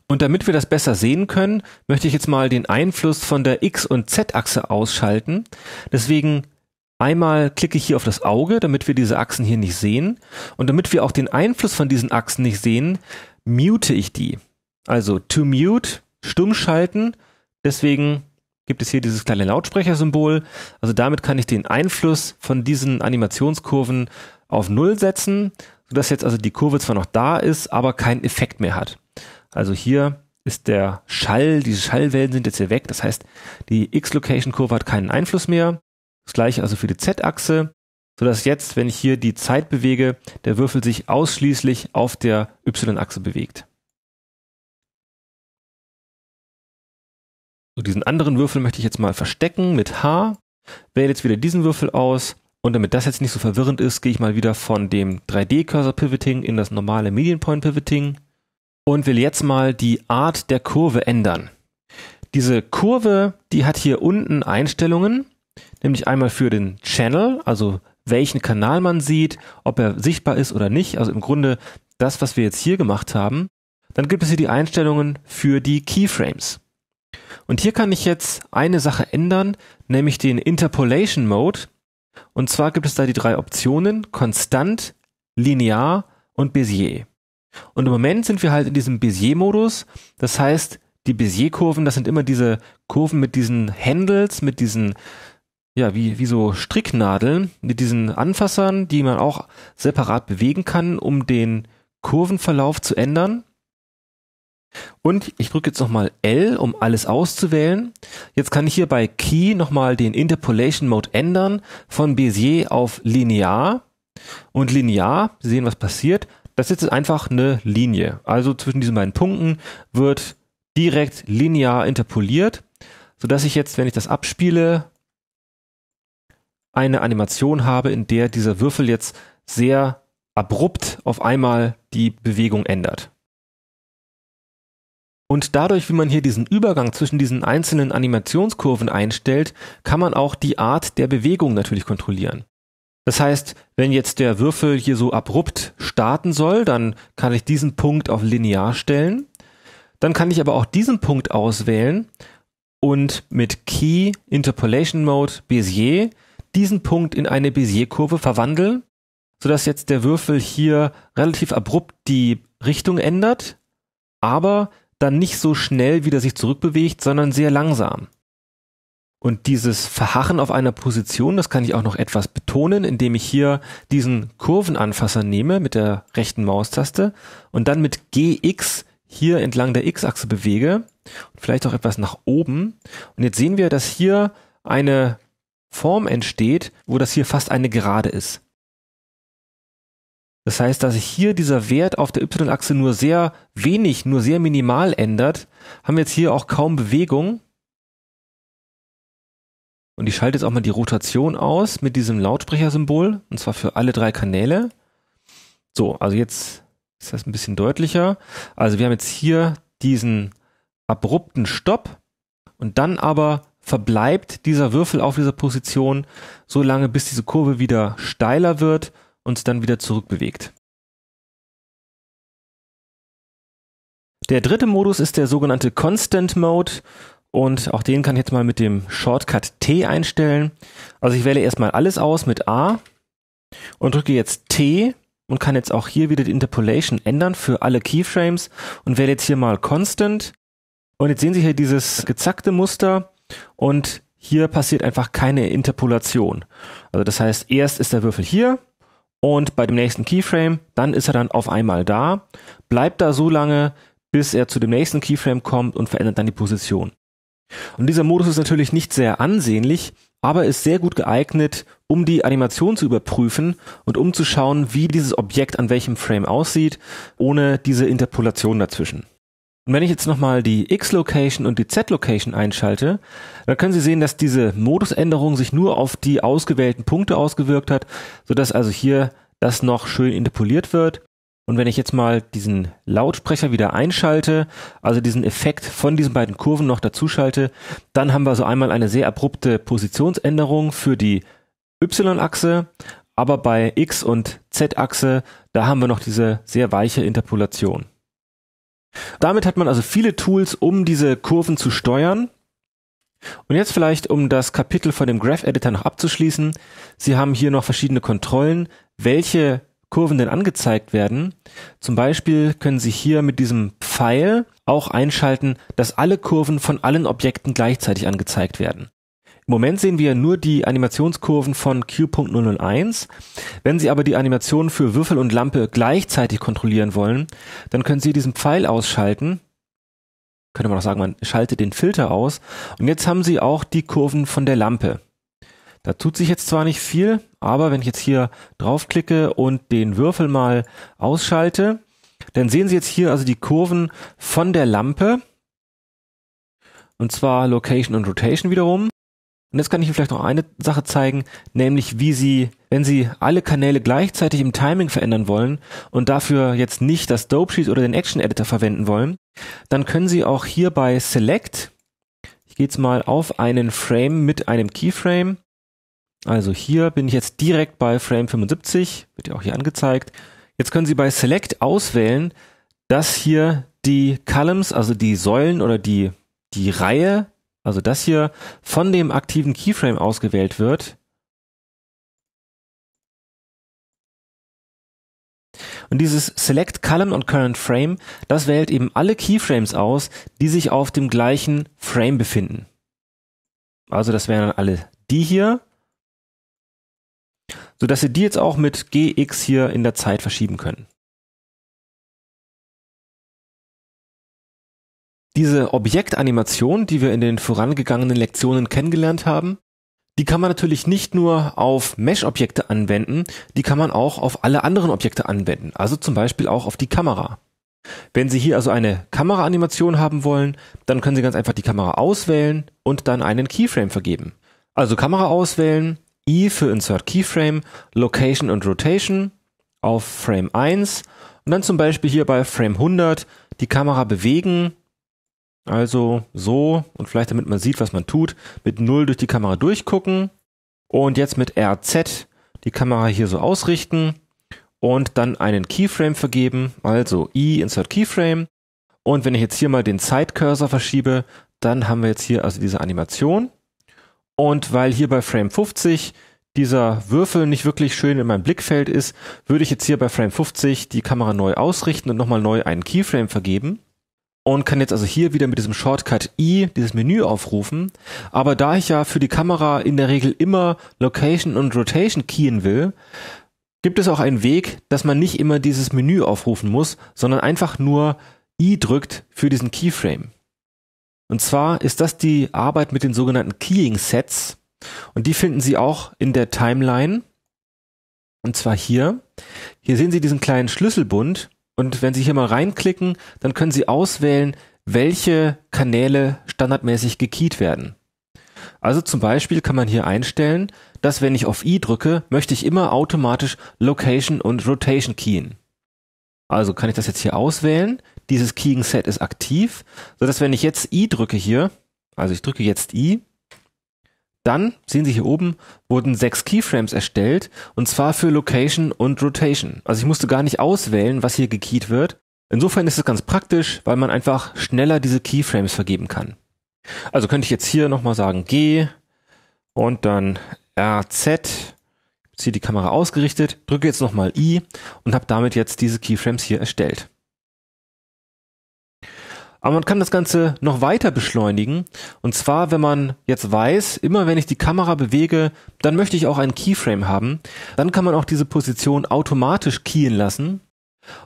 Und damit wir das besser sehen können, möchte ich jetzt mal den Einfluss von der X- und Z-Achse ausschalten. Deswegen einmal klicke ich hier auf das Auge, damit wir diese Achsen hier nicht sehen. Und damit wir auch den Einfluss von diesen Achsen nicht sehen, mute ich die. Also to mute, stumm schalten. Deswegen gibt es hier dieses kleine Lautsprechersymbol. Also damit kann ich den Einfluss von diesen Animationskurven auf Null setzen, sodass jetzt also die Kurve zwar noch da ist, aber keinen Effekt mehr hat. Also hier ist der Schall, diese Schallwellen sind jetzt hier weg. Das heißt, die X-Location-Kurve hat keinen Einfluss mehr. Das gleiche also für die Z-Achse, sodass jetzt, wenn ich hier die Zeit bewege, der Würfel sich ausschließlich auf der Y-Achse bewegt. So, diesen anderen Würfel möchte ich jetzt mal verstecken mit H. Wähle jetzt wieder diesen Würfel aus. Und damit das jetzt nicht so verwirrend ist, gehe ich mal wieder von dem 3D-Cursor-Pivoting in das normale Median-Point-Pivoting und will jetzt mal die Art der Kurve ändern. Diese Kurve, die hat hier unten Einstellungen, nämlich einmal für den Channel, also welchen Kanal man sieht, ob er sichtbar ist oder nicht, also im Grunde das, was wir jetzt hier gemacht haben. Dann gibt es hier die Einstellungen für die Keyframes. Und hier kann ich jetzt eine Sache ändern, nämlich den Interpolation Mode. Und zwar gibt es da die drei Optionen, konstant, linear und Bezier. Und im Moment sind wir halt in diesem Bezier-Modus. Das heißt, die Bezier-Kurven, das sind immer diese Kurven mit diesen Handles, mit diesen, ja, wie, wie so Stricknadeln, mit diesen Anfassern, die man auch separat bewegen kann, um den Kurvenverlauf zu ändern. Und ich drücke jetzt nochmal L, um alles auszuwählen. Jetzt kann ich hier bei Key nochmal den Interpolation Mode ändern von Bezier auf linear. Und linear, Sie sehen, was passiert. Das ist jetzt einfach eine Linie. Also zwischen diesen beiden Punkten wird direkt linear interpoliert, sodass ich jetzt, wenn ich das abspiele, eine Animation habe, in der dieser Würfel jetzt sehr abrupt auf einmal die Bewegung ändert. Und dadurch, wie man hier diesen Übergang zwischen diesen einzelnen Animationskurven einstellt, kann man auch die Art der Bewegung natürlich kontrollieren. Das heißt, wenn jetzt der Würfel hier so abrupt starten soll, dann kann ich diesen Punkt auf linear stellen. Dann kann ich aber auch diesen Punkt auswählen und mit Key Interpolation Mode Bezier diesen Punkt in eine Bezier-Kurve verwandeln, sodass jetzt der Würfel hier relativ abrupt die Richtung ändert, aber dann nicht so schnell wieder sich zurückbewegt, sondern sehr langsam. Und dieses Verharren auf einer Position, das kann ich auch noch etwas betonen, indem ich hier diesen Kurvenanfasser nehme mit der rechten Maustaste und dann mit GX hier entlang der X-Achse bewege und vielleicht auch etwas nach oben. Und jetzt sehen wir, dass hier eine Form entsteht, wo das hier fast eine Gerade ist. Das heißt, dass sich hier dieser Wert auf der Y-Achse nur sehr wenig, nur sehr minimal ändert, haben wir jetzt hier auch kaum Bewegung und ich schalte jetzt auch mal die Rotation aus mit diesem Lautsprechersymbol, und zwar für alle drei Kanäle. So, also jetzt ist das ein bisschen deutlicher. Also wir haben jetzt hier diesen abrupten Stopp und dann aber verbleibt dieser Würfel auf dieser Position so lange, bis diese Kurve wieder steiler wird und dann wieder zurückbewegt. Der dritte Modus ist der sogenannte Constant Mode und auch den kann ich jetzt mal mit dem Shortcut T einstellen. Also ich wähle erstmal alles aus mit A und drücke jetzt T und kann jetzt auch hier wieder die Interpolation ändern für alle Keyframes und wähle jetzt hier mal Constant. Und jetzt sehen Sie hier dieses gezackte Muster und hier passiert einfach keine Interpolation. Also das heißt, erst ist der Würfel hier und bei dem nächsten Keyframe, dann ist er dann auf einmal da, bleibt da so lange, bis er zu dem nächsten Keyframe kommt und verändert dann die Position. Und dieser Modus ist natürlich nicht sehr ansehnlich, aber ist sehr gut geeignet, um die Animation zu überprüfen und um zu schauen, wie dieses Objekt an welchem Frame aussieht, ohne diese Interpolation dazwischen. Und wenn ich jetzt nochmal die X-Location und die Z-Location einschalte, dann können Sie sehen, dass diese Modusänderung sich nur auf die ausgewählten Punkte ausgewirkt hat, sodass also hier das noch schön interpoliert wird. Und wenn ich jetzt mal diesen Lautsprecher wieder einschalte, also diesen Effekt von diesen beiden Kurven noch dazu schalte, dann haben wir so einmal eine sehr abrupte Positionsänderung für die Y-Achse, aber bei X- und Z-Achse, da haben wir noch diese sehr weiche Interpolation. Damit hat man also viele Tools, um diese Kurven zu steuern. Und jetzt vielleicht, um das Kapitel von dem Graph Editor noch abzuschließen. Sie haben hier noch verschiedene Kontrollen, welche Kurven denn angezeigt werden. Zum Beispiel können Sie hier mit diesem Pfeil auch einschalten, dass alle Kurven von allen Objekten gleichzeitig angezeigt werden. Im Moment sehen wir nur die Animationskurven von Q.001. Wenn Sie aber die Animation für Würfel und Lampe gleichzeitig kontrollieren wollen, dann können Sie diesen Pfeil ausschalten. Könnte man auch sagen, man schaltet den Filter aus. Und jetzt haben Sie auch die Kurven von der Lampe. Da tut sich jetzt zwar nicht viel, aber wenn ich jetzt hier draufklicke und den Würfel mal ausschalte, dann sehen Sie jetzt hier also die Kurven von der Lampe. Und zwar Location und Rotation wiederum. Und jetzt kann ich Ihnen vielleicht noch eine Sache zeigen, nämlich wie Sie, wenn Sie alle Kanäle gleichzeitig im Timing verändern wollen und dafür jetzt nicht das Dope Sheet oder den Action Editor verwenden wollen, dann können Sie auch hier bei Select, ich gehe jetzt mal auf einen Frame mit einem Keyframe also hier bin ich jetzt direkt bei Frame 75, wird ja auch hier angezeigt. Jetzt können Sie bei Select auswählen, dass hier die Columns, also die Säulen oder die, die Reihe, also das hier von dem aktiven Keyframe ausgewählt wird. Und dieses Select Column und Current Frame, das wählt eben alle Keyframes aus, die sich auf dem gleichen Frame befinden. Also das wären alle die hier sodass Sie die jetzt auch mit GX hier in der Zeit verschieben können. Diese Objektanimation, die wir in den vorangegangenen Lektionen kennengelernt haben, die kann man natürlich nicht nur auf Mesh-Objekte anwenden, die kann man auch auf alle anderen Objekte anwenden, also zum Beispiel auch auf die Kamera. Wenn Sie hier also eine Kameraanimation haben wollen, dann können Sie ganz einfach die Kamera auswählen und dann einen Keyframe vergeben. Also Kamera auswählen, I für Insert Keyframe, Location und Rotation auf Frame 1 und dann zum Beispiel hier bei Frame 100 die Kamera bewegen, also so und vielleicht damit man sieht, was man tut, mit 0 durch die Kamera durchgucken und jetzt mit RZ die Kamera hier so ausrichten und dann einen Keyframe vergeben, also i insert Keyframe. Und wenn ich jetzt hier mal den Zeitcursor verschiebe, dann haben wir jetzt hier also diese Animation. Und weil hier bei Frame 50 dieser Würfel nicht wirklich schön in meinem Blickfeld ist, würde ich jetzt hier bei Frame 50 die Kamera neu ausrichten und nochmal neu einen Keyframe vergeben und kann jetzt also hier wieder mit diesem Shortcut I dieses Menü aufrufen. Aber da ich ja für die Kamera in der Regel immer Location und Rotation keyen will, gibt es auch einen Weg, dass man nicht immer dieses Menü aufrufen muss, sondern einfach nur I drückt für diesen Keyframe. Und zwar ist das die Arbeit mit den sogenannten Keying Sets. Und die finden Sie auch in der Timeline. Und zwar hier. Hier sehen Sie diesen kleinen Schlüsselbund. Und wenn Sie hier mal reinklicken, dann können Sie auswählen, welche Kanäle standardmäßig gekeyt werden. Also zum Beispiel kann man hier einstellen, dass wenn ich auf I drücke, möchte ich immer automatisch Location und Rotation keyen. Also kann ich das jetzt hier auswählen. Dieses Keying Set ist aktiv, so dass wenn ich jetzt I drücke hier, also ich drücke jetzt I, dann sehen Sie hier oben, wurden sechs Keyframes erstellt und zwar für Location und Rotation. Also ich musste gar nicht auswählen, was hier gekeyt wird. Insofern ist es ganz praktisch, weil man einfach schneller diese Keyframes vergeben kann. Also könnte ich jetzt hier nochmal sagen G und dann RZ, ziehe die Kamera ausgerichtet, drücke jetzt nochmal I und habe damit jetzt diese Keyframes hier erstellt. Aber man kann das Ganze noch weiter beschleunigen. Und zwar, wenn man jetzt weiß, immer wenn ich die Kamera bewege, dann möchte ich auch einen Keyframe haben. Dann kann man auch diese Position automatisch keyen lassen.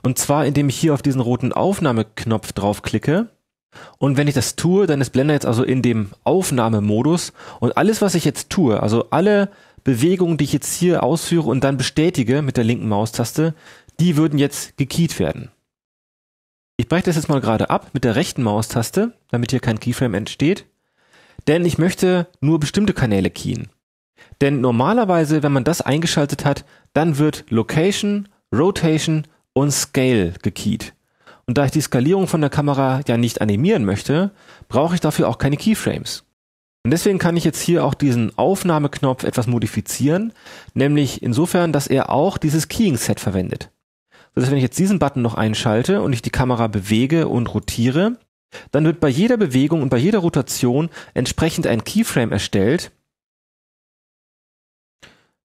Und zwar, indem ich hier auf diesen roten Aufnahmeknopf draufklicke. Und wenn ich das tue, dann ist Blender jetzt also in dem Aufnahmemodus. Und alles, was ich jetzt tue, also alle Bewegungen, die ich jetzt hier ausführe und dann bestätige mit der linken Maustaste, die würden jetzt gekeyt werden. Ich breche das jetzt mal gerade ab mit der rechten Maustaste, damit hier kein Keyframe entsteht. Denn ich möchte nur bestimmte Kanäle keyen. Denn normalerweise, wenn man das eingeschaltet hat, dann wird Location, Rotation und Scale gekeyt. Und da ich die Skalierung von der Kamera ja nicht animieren möchte, brauche ich dafür auch keine Keyframes. Und deswegen kann ich jetzt hier auch diesen Aufnahmeknopf etwas modifizieren, nämlich insofern, dass er auch dieses Keying Set verwendet. Das heißt, wenn ich jetzt diesen Button noch einschalte und ich die Kamera bewege und rotiere, dann wird bei jeder Bewegung und bei jeder Rotation entsprechend ein Keyframe erstellt,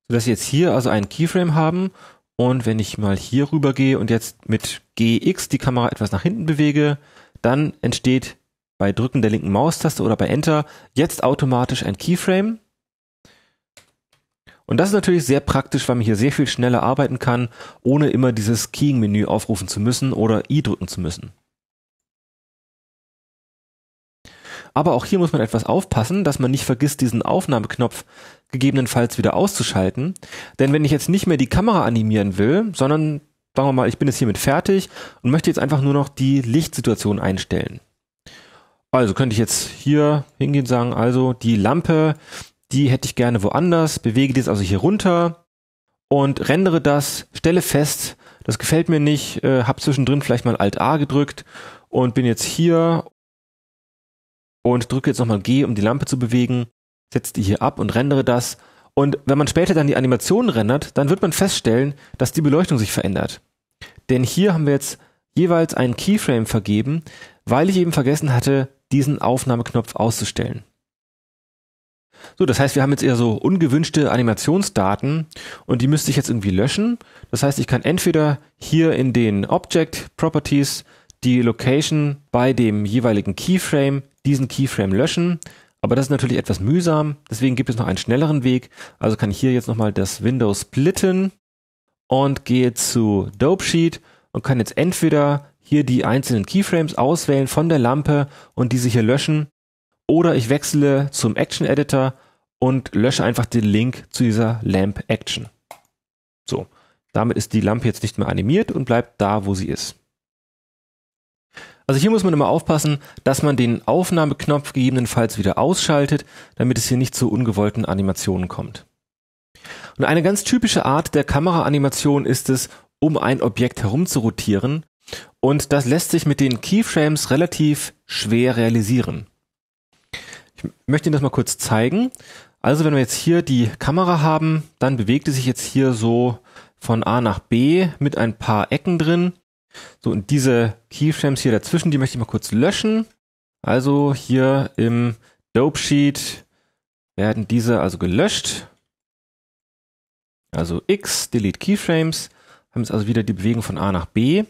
sodass Sie jetzt hier also einen Keyframe haben. Und wenn ich mal hier rüber gehe und jetzt mit GX die Kamera etwas nach hinten bewege, dann entsteht bei Drücken der linken Maustaste oder bei Enter jetzt automatisch ein Keyframe und das ist natürlich sehr praktisch, weil man hier sehr viel schneller arbeiten kann, ohne immer dieses Keying-Menü aufrufen zu müssen oder I drücken zu müssen. Aber auch hier muss man etwas aufpassen, dass man nicht vergisst, diesen Aufnahmeknopf gegebenenfalls wieder auszuschalten. Denn wenn ich jetzt nicht mehr die Kamera animieren will, sondern sagen wir mal, ich bin jetzt hiermit fertig und möchte jetzt einfach nur noch die Lichtsituation einstellen. Also könnte ich jetzt hier hingehen und sagen, also die Lampe die hätte ich gerne woanders, bewege das also hier runter und rendere das, stelle fest, das gefällt mir nicht, äh, habe zwischendrin vielleicht mal Alt A gedrückt und bin jetzt hier und drücke jetzt nochmal G, um die Lampe zu bewegen, setze die hier ab und rendere das. Und wenn man später dann die Animation rendert, dann wird man feststellen, dass die Beleuchtung sich verändert. Denn hier haben wir jetzt jeweils einen Keyframe vergeben, weil ich eben vergessen hatte, diesen Aufnahmeknopf auszustellen. So, das heißt, wir haben jetzt eher so ungewünschte Animationsdaten und die müsste ich jetzt irgendwie löschen. Das heißt, ich kann entweder hier in den Object Properties die Location bei dem jeweiligen Keyframe, diesen Keyframe löschen. Aber das ist natürlich etwas mühsam. Deswegen gibt es noch einen schnelleren Weg. Also kann ich hier jetzt nochmal das Window splitten und gehe zu Dope Sheet und kann jetzt entweder hier die einzelnen Keyframes auswählen von der Lampe und diese hier löschen oder ich wechsle zum Action Editor und lösche einfach den Link zu dieser Lamp Action. So, damit ist die Lampe jetzt nicht mehr animiert und bleibt da, wo sie ist. Also hier muss man immer aufpassen, dass man den Aufnahmeknopf gegebenenfalls wieder ausschaltet, damit es hier nicht zu ungewollten Animationen kommt. Und eine ganz typische Art der Kameraanimation ist es, um ein Objekt herum zu rotieren. Und das lässt sich mit den Keyframes relativ schwer realisieren. Ich möchte Ihnen das mal kurz zeigen. Also wenn wir jetzt hier die Kamera haben, dann bewegt es sich jetzt hier so von A nach B mit ein paar Ecken drin. So, und diese Keyframes hier dazwischen, die möchte ich mal kurz löschen. Also hier im Dope Sheet werden diese also gelöscht. Also X, Delete Keyframes, haben jetzt also wieder die Bewegung von A nach B.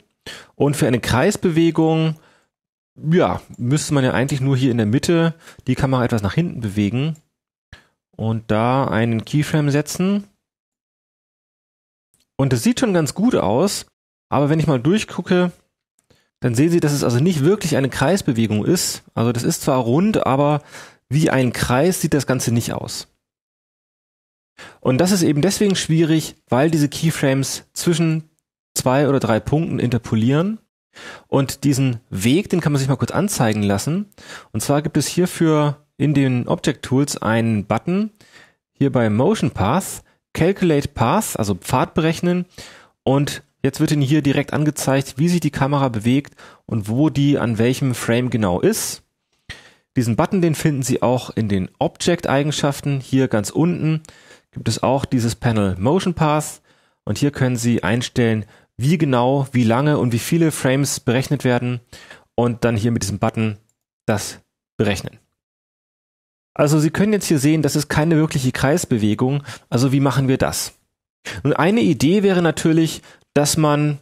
Und für eine Kreisbewegung, ja, müsste man ja eigentlich nur hier in der Mitte die Kamera etwas nach hinten bewegen und da einen Keyframe setzen. Und es sieht schon ganz gut aus, aber wenn ich mal durchgucke, dann sehen Sie, dass es also nicht wirklich eine Kreisbewegung ist. Also das ist zwar rund, aber wie ein Kreis sieht das Ganze nicht aus. Und das ist eben deswegen schwierig, weil diese Keyframes zwischen zwei oder drei Punkten interpolieren. Und diesen Weg, den kann man sich mal kurz anzeigen lassen. Und zwar gibt es hierfür in den Object Tools einen Button, hier bei Motion Path, Calculate Path, also Pfad berechnen. Und jetzt wird Ihnen hier direkt angezeigt, wie sich die Kamera bewegt und wo die an welchem Frame genau ist. Diesen Button, den finden Sie auch in den Object-Eigenschaften. Hier ganz unten gibt es auch dieses Panel Motion Path. Und hier können Sie einstellen, wie genau, wie lange und wie viele Frames berechnet werden. Und dann hier mit diesem Button das berechnen. Also Sie können jetzt hier sehen, das ist keine wirkliche Kreisbewegung. Also wie machen wir das? Nun, eine Idee wäre natürlich, dass man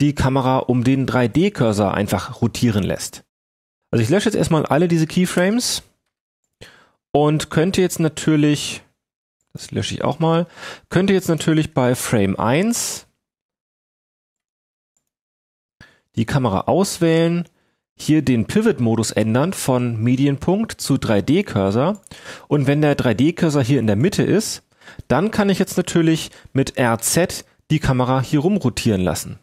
die Kamera um den 3D-Cursor einfach rotieren lässt. Also ich lösche jetzt erstmal alle diese Keyframes und könnte jetzt natürlich, das lösche ich auch mal, könnte jetzt natürlich bei Frame 1 die Kamera auswählen hier den Pivot-Modus ändern von Medienpunkt zu 3D-Cursor. Und wenn der 3D-Cursor hier in der Mitte ist, dann kann ich jetzt natürlich mit RZ die Kamera hier rumrotieren lassen.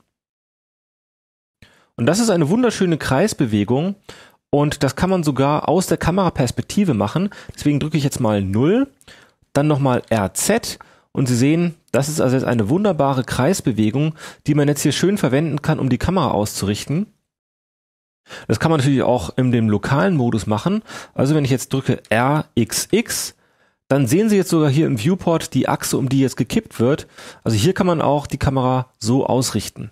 Und das ist eine wunderschöne Kreisbewegung und das kann man sogar aus der Kameraperspektive machen. Deswegen drücke ich jetzt mal 0, dann nochmal RZ und Sie sehen, das ist also jetzt eine wunderbare Kreisbewegung, die man jetzt hier schön verwenden kann, um die Kamera auszurichten. Das kann man natürlich auch in dem lokalen Modus machen. Also wenn ich jetzt drücke RXX, dann sehen Sie jetzt sogar hier im Viewport die Achse, um die jetzt gekippt wird. Also hier kann man auch die Kamera so ausrichten.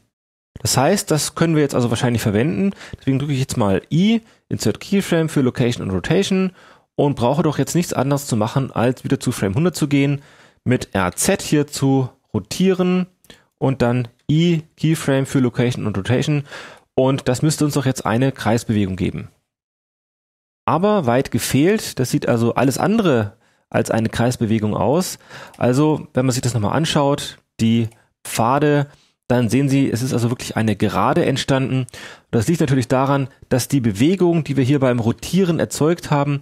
Das heißt, das können wir jetzt also wahrscheinlich verwenden. Deswegen drücke ich jetzt mal I, Insert Keyframe für Location und Rotation und brauche doch jetzt nichts anderes zu machen, als wieder zu Frame 100 zu gehen, mit RZ hier zu rotieren und dann I, Keyframe für Location und Rotation und das müsste uns doch jetzt eine Kreisbewegung geben. Aber weit gefehlt, das sieht also alles andere als eine Kreisbewegung aus. Also, wenn man sich das nochmal anschaut, die Pfade, dann sehen Sie, es ist also wirklich eine Gerade entstanden. Das liegt natürlich daran, dass die Bewegung, die wir hier beim Rotieren erzeugt haben,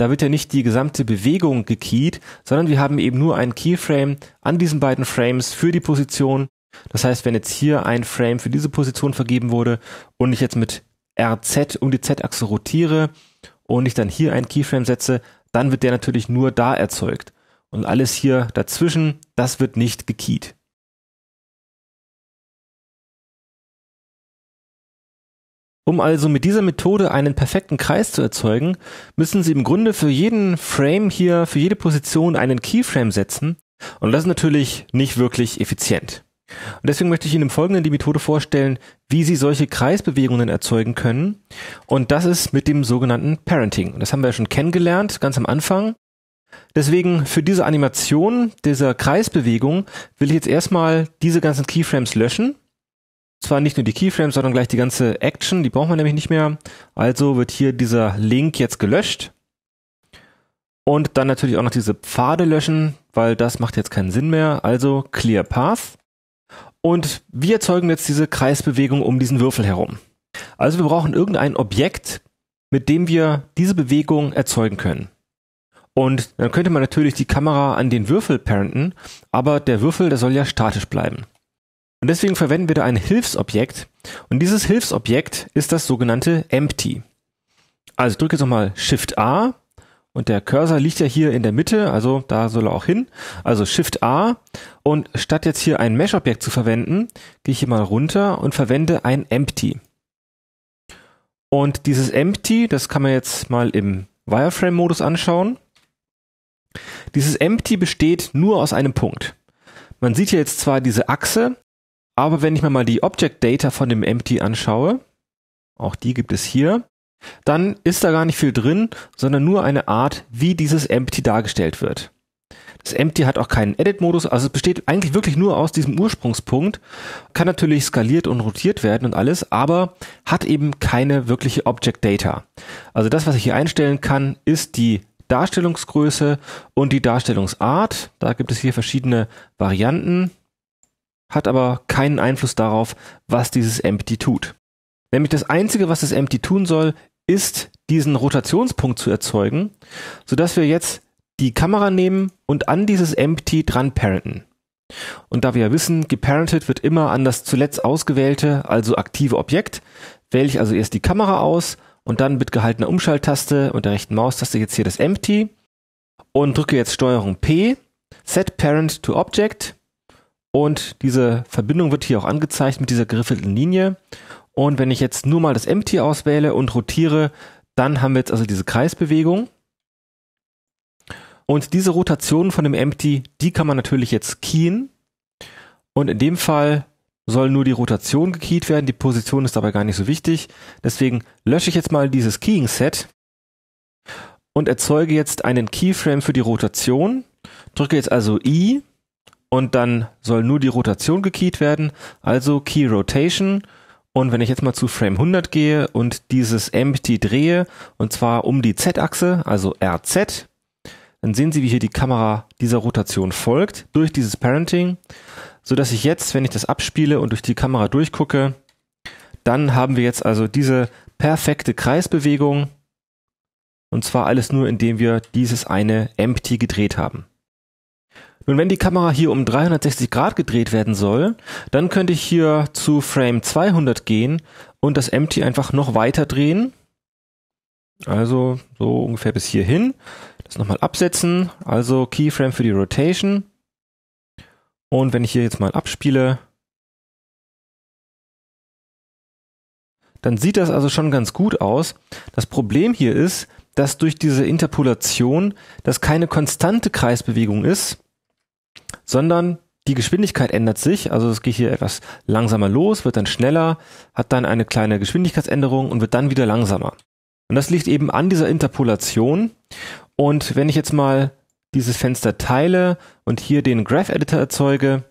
da wird ja nicht die gesamte Bewegung gekeyt, sondern wir haben eben nur einen Keyframe an diesen beiden Frames für die Position das heißt, wenn jetzt hier ein Frame für diese Position vergeben wurde und ich jetzt mit RZ um die Z-Achse rotiere und ich dann hier einen Keyframe setze, dann wird der natürlich nur da erzeugt. Und alles hier dazwischen, das wird nicht gekeyt. Um also mit dieser Methode einen perfekten Kreis zu erzeugen, müssen Sie im Grunde für jeden Frame hier, für jede Position einen Keyframe setzen. Und das ist natürlich nicht wirklich effizient. Und deswegen möchte ich Ihnen im Folgenden die Methode vorstellen, wie Sie solche Kreisbewegungen erzeugen können. Und das ist mit dem sogenannten Parenting. Das haben wir ja schon kennengelernt, ganz am Anfang. Deswegen für diese Animation dieser Kreisbewegung will ich jetzt erstmal diese ganzen Keyframes löschen. Zwar nicht nur die Keyframes, sondern gleich die ganze Action, die brauchen wir nämlich nicht mehr. Also wird hier dieser Link jetzt gelöscht. Und dann natürlich auch noch diese Pfade löschen, weil das macht jetzt keinen Sinn mehr. Also Clear Path. Und wir erzeugen jetzt diese Kreisbewegung um diesen Würfel herum. Also wir brauchen irgendein Objekt, mit dem wir diese Bewegung erzeugen können. Und dann könnte man natürlich die Kamera an den Würfel parenten, aber der Würfel, der soll ja statisch bleiben. Und deswegen verwenden wir da ein Hilfsobjekt. Und dieses Hilfsobjekt ist das sogenannte Empty. Also ich drücke jetzt nochmal Shift A und der Cursor liegt ja hier in der Mitte, also da soll er auch hin. Also Shift A und statt jetzt hier ein Mesh-Objekt zu verwenden, gehe ich hier mal runter und verwende ein Empty. Und dieses Empty, das kann man jetzt mal im Wireframe-Modus anschauen. Dieses Empty besteht nur aus einem Punkt. Man sieht hier jetzt zwar diese Achse, aber wenn ich mir mal die Object Data von dem Empty anschaue, auch die gibt es hier, dann ist da gar nicht viel drin, sondern nur eine Art, wie dieses Empty dargestellt wird. Das Empty hat auch keinen Edit-Modus, also es besteht eigentlich wirklich nur aus diesem Ursprungspunkt, kann natürlich skaliert und rotiert werden und alles, aber hat eben keine wirkliche Object Data. Also das, was ich hier einstellen kann, ist die Darstellungsgröße und die Darstellungsart. Da gibt es hier verschiedene Varianten, hat aber keinen Einfluss darauf, was dieses Empty tut. Nämlich das Einzige, was das Empty tun soll, ist, diesen Rotationspunkt zu erzeugen, sodass wir jetzt die Kamera nehmen und an dieses Empty dran parenten. Und da wir ja wissen, geparentet wird immer an das zuletzt ausgewählte, also aktive Objekt, wähle ich also erst die Kamera aus und dann mit gehaltener Umschalttaste und der rechten Maustaste jetzt hier das Empty und drücke jetzt Steuerung P, Set Parent to Object und diese Verbindung wird hier auch angezeigt mit dieser geriffelten Linie. Und wenn ich jetzt nur mal das Empty auswähle und rotiere, dann haben wir jetzt also diese Kreisbewegung. Und diese Rotation von dem Empty, die kann man natürlich jetzt keyen. Und in dem Fall soll nur die Rotation gekeyt werden. Die Position ist dabei gar nicht so wichtig. Deswegen lösche ich jetzt mal dieses Keying-Set und erzeuge jetzt einen Keyframe für die Rotation. Drücke jetzt also I und dann soll nur die Rotation gekeyt werden, also Key Rotation. Und wenn ich jetzt mal zu Frame 100 gehe und dieses Empty drehe, und zwar um die Z-Achse, also RZ, dann sehen Sie, wie hier die Kamera dieser Rotation folgt durch dieses Parenting, so dass ich jetzt, wenn ich das abspiele und durch die Kamera durchgucke, dann haben wir jetzt also diese perfekte Kreisbewegung und zwar alles nur, indem wir dieses eine Empty gedreht haben. Nun, wenn die Kamera hier um 360 Grad gedreht werden soll, dann könnte ich hier zu Frame 200 gehen und das Empty einfach noch weiter drehen. Also so ungefähr bis hierhin. Das nochmal absetzen. Also Keyframe für die Rotation. Und wenn ich hier jetzt mal abspiele, dann sieht das also schon ganz gut aus. Das Problem hier ist, dass durch diese Interpolation das keine konstante Kreisbewegung ist, sondern die Geschwindigkeit ändert sich, also es geht hier etwas langsamer los, wird dann schneller, hat dann eine kleine Geschwindigkeitsänderung und wird dann wieder langsamer. Und das liegt eben an dieser Interpolation. Und wenn ich jetzt mal dieses Fenster teile und hier den Graph Editor erzeuge,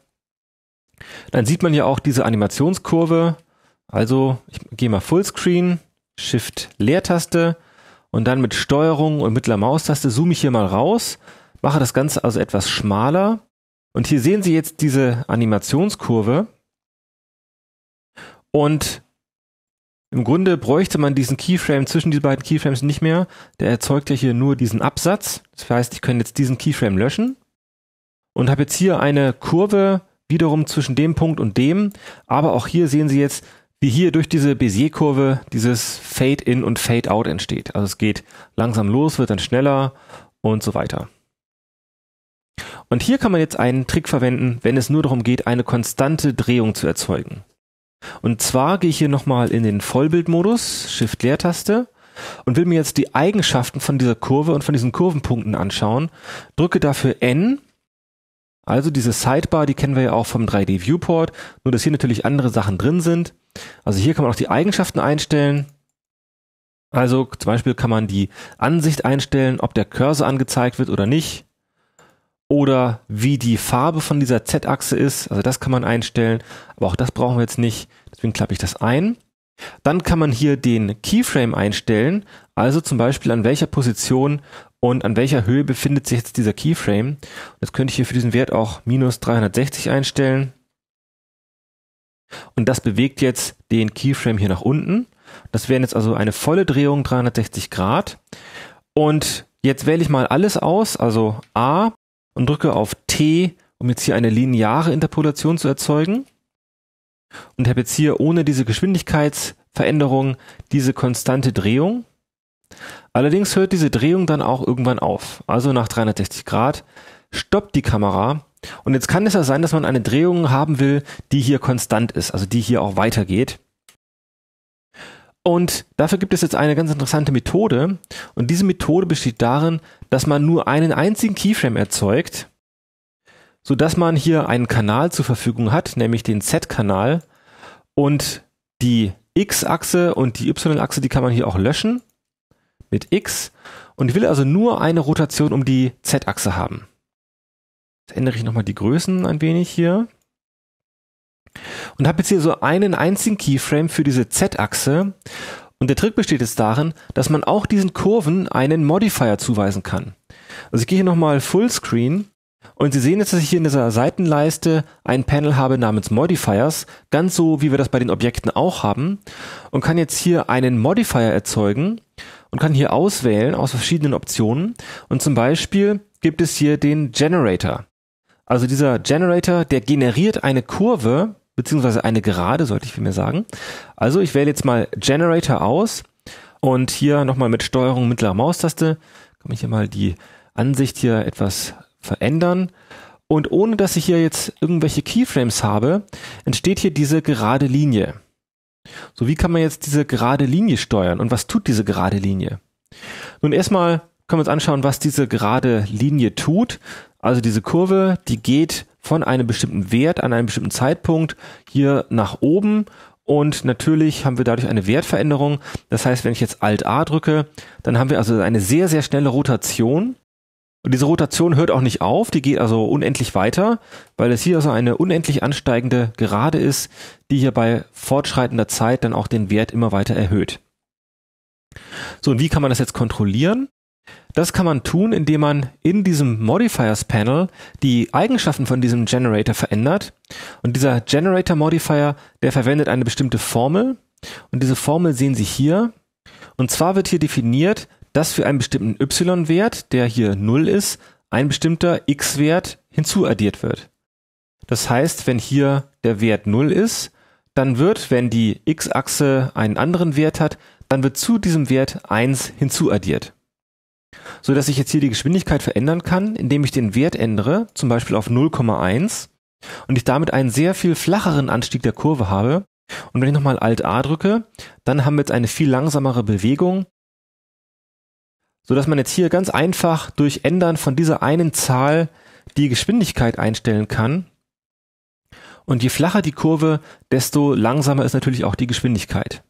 dann sieht man ja auch diese Animationskurve. Also ich gehe mal Fullscreen, Shift Leertaste und dann mit Steuerung und mittlerer Maustaste zoome ich hier mal raus, mache das Ganze also etwas schmaler und hier sehen Sie jetzt diese Animationskurve. Und im Grunde bräuchte man diesen Keyframe zwischen die beiden Keyframes nicht mehr. Der erzeugt ja hier nur diesen Absatz. Das heißt, ich kann jetzt diesen Keyframe löschen und habe jetzt hier eine Kurve wiederum zwischen dem Punkt und dem. Aber auch hier sehen Sie jetzt, wie hier durch diese Bézier-Kurve dieses Fade-in und Fade-out entsteht. Also es geht langsam los, wird dann schneller und so weiter. Und hier kann man jetzt einen Trick verwenden, wenn es nur darum geht, eine konstante Drehung zu erzeugen. Und zwar gehe ich hier nochmal in den Vollbildmodus, Shift-Leertaste und will mir jetzt die Eigenschaften von dieser Kurve und von diesen Kurvenpunkten anschauen. Drücke dafür N. Also diese Sidebar, die kennen wir ja auch vom 3D Viewport, nur dass hier natürlich andere Sachen drin sind. Also hier kann man auch die Eigenschaften einstellen. Also zum Beispiel kann man die Ansicht einstellen, ob der Cursor angezeigt wird oder nicht oder wie die Farbe von dieser Z-Achse ist. Also das kann man einstellen, aber auch das brauchen wir jetzt nicht. Deswegen klappe ich das ein. Dann kann man hier den Keyframe einstellen, also zum Beispiel an welcher Position und an welcher Höhe befindet sich jetzt dieser Keyframe. Jetzt könnte ich hier für diesen Wert auch minus 360 einstellen. Und das bewegt jetzt den Keyframe hier nach unten. Das wären jetzt also eine volle Drehung 360 Grad. Und jetzt wähle ich mal alles aus, also A, und drücke auf T, um jetzt hier eine lineare Interpolation zu erzeugen. Und habe jetzt hier ohne diese Geschwindigkeitsveränderung diese konstante Drehung. Allerdings hört diese Drehung dann auch irgendwann auf. Also nach 360 Grad stoppt die Kamera. Und jetzt kann es ja sein, dass man eine Drehung haben will, die hier konstant ist, also die hier auch weitergeht. Und dafür gibt es jetzt eine ganz interessante Methode. Und diese Methode besteht darin, dass man nur einen einzigen Keyframe erzeugt, sodass man hier einen Kanal zur Verfügung hat, nämlich den Z-Kanal. Und die X-Achse und die Y-Achse, die kann man hier auch löschen mit X. Und ich will also nur eine Rotation um die Z-Achse haben. Jetzt ändere ich nochmal die Größen ein wenig hier. Und habe jetzt hier so einen einzigen Keyframe für diese Z-Achse. Und der Trick besteht jetzt darin, dass man auch diesen Kurven einen Modifier zuweisen kann. Also ich gehe hier nochmal Fullscreen und Sie sehen jetzt, dass ich hier in dieser Seitenleiste ein Panel habe namens Modifiers, ganz so wie wir das bei den Objekten auch haben und kann jetzt hier einen Modifier erzeugen und kann hier auswählen aus verschiedenen Optionen und zum Beispiel gibt es hier den Generator. Also dieser Generator, der generiert eine Kurve, beziehungsweise eine Gerade, sollte ich vielmehr sagen. Also ich wähle jetzt mal Generator aus und hier nochmal mit Steuerung mittlerer Maustaste kann ich hier mal die Ansicht hier etwas verändern. Und ohne dass ich hier jetzt irgendwelche Keyframes habe, entsteht hier diese gerade Linie. So, wie kann man jetzt diese gerade Linie steuern und was tut diese gerade Linie? Nun erstmal können wir uns anschauen, was diese gerade Linie tut. Also diese Kurve, die geht von einem bestimmten Wert an einem bestimmten Zeitpunkt hier nach oben und natürlich haben wir dadurch eine Wertveränderung. Das heißt, wenn ich jetzt Alt A drücke, dann haben wir also eine sehr, sehr schnelle Rotation. Und diese Rotation hört auch nicht auf, die geht also unendlich weiter, weil es hier also eine unendlich ansteigende Gerade ist, die hier bei fortschreitender Zeit dann auch den Wert immer weiter erhöht. So, und wie kann man das jetzt kontrollieren? Das kann man tun, indem man in diesem Modifiers Panel die Eigenschaften von diesem Generator verändert. Und dieser Generator Modifier, der verwendet eine bestimmte Formel. Und diese Formel sehen Sie hier. Und zwar wird hier definiert, dass für einen bestimmten y-Wert, der hier 0 ist, ein bestimmter x-Wert hinzuaddiert wird. Das heißt, wenn hier der Wert 0 ist, dann wird, wenn die x-Achse einen anderen Wert hat, dann wird zu diesem Wert 1 hinzuaddiert. So dass ich jetzt hier die Geschwindigkeit verändern kann, indem ich den Wert ändere, zum Beispiel auf 0,1 und ich damit einen sehr viel flacheren Anstieg der Kurve habe. Und wenn ich nochmal Alt A drücke, dann haben wir jetzt eine viel langsamere Bewegung so dass man jetzt hier ganz einfach durch Ändern von dieser einen Zahl die Geschwindigkeit einstellen kann. Und je flacher die Kurve, desto langsamer ist natürlich auch die Geschwindigkeit.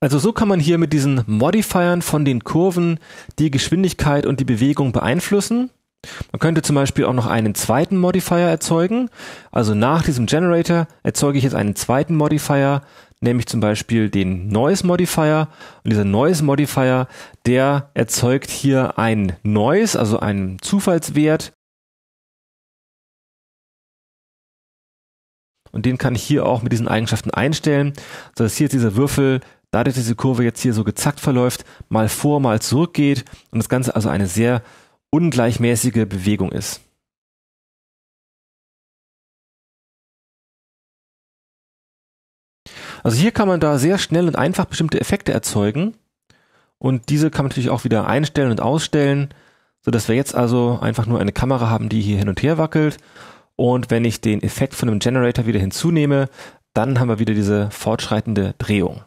Also so kann man hier mit diesen Modifiern von den Kurven die Geschwindigkeit und die Bewegung beeinflussen. Man könnte zum Beispiel auch noch einen zweiten Modifier erzeugen. Also nach diesem Generator erzeuge ich jetzt einen zweiten Modifier, nämlich zum Beispiel den Noise Modifier. Und dieser Noise Modifier, der erzeugt hier ein Noise, also einen Zufallswert. Und den kann ich hier auch mit diesen Eigenschaften einstellen, sodass hier dieser Würfel, dadurch, dass diese Kurve jetzt hier so gezackt verläuft, mal vor, mal zurückgeht und das Ganze also eine sehr ungleichmäßige Bewegung ist. Also hier kann man da sehr schnell und einfach bestimmte Effekte erzeugen und diese kann man natürlich auch wieder einstellen und ausstellen, so dass wir jetzt also einfach nur eine Kamera haben, die hier hin und her wackelt und wenn ich den Effekt von einem Generator wieder hinzunehme, dann haben wir wieder diese fortschreitende Drehung.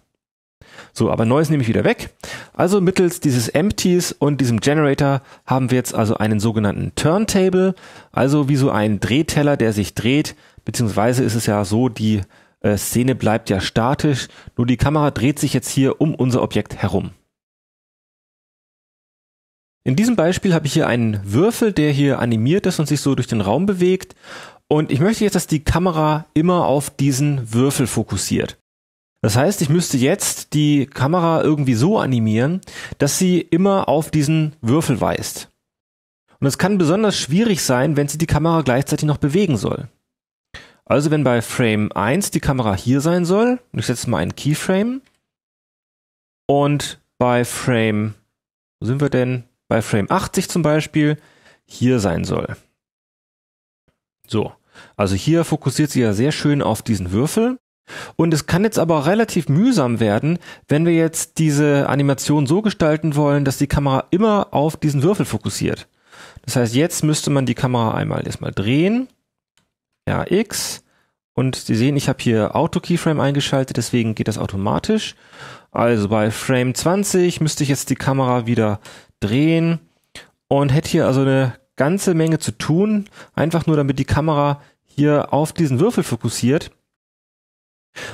So, aber Neues nehme ich wieder weg. Also mittels dieses Empties und diesem Generator haben wir jetzt also einen sogenannten Turntable, also wie so ein Drehteller, der sich dreht, beziehungsweise ist es ja so, die äh, Szene bleibt ja statisch, nur die Kamera dreht sich jetzt hier um unser Objekt herum. In diesem Beispiel habe ich hier einen Würfel, der hier animiert ist und sich so durch den Raum bewegt. Und ich möchte jetzt, dass die Kamera immer auf diesen Würfel fokussiert. Das heißt, ich müsste jetzt die Kamera irgendwie so animieren, dass sie immer auf diesen Würfel weist. Und es kann besonders schwierig sein, wenn sie die Kamera gleichzeitig noch bewegen soll. Also wenn bei Frame 1 die Kamera hier sein soll, und ich setze mal einen Keyframe, und bei Frame, wo sind wir denn? Bei Frame 80 zum Beispiel, hier sein soll. So. Also hier fokussiert sie ja sehr schön auf diesen Würfel. Und es kann jetzt aber relativ mühsam werden, wenn wir jetzt diese Animation so gestalten wollen, dass die Kamera immer auf diesen Würfel fokussiert. Das heißt, jetzt müsste man die Kamera einmal erstmal drehen. Ja, X. Und Sie sehen, ich habe hier Auto-Keyframe eingeschaltet, deswegen geht das automatisch. Also bei Frame 20 müsste ich jetzt die Kamera wieder drehen und hätte hier also eine ganze Menge zu tun, einfach nur damit die Kamera hier auf diesen Würfel fokussiert.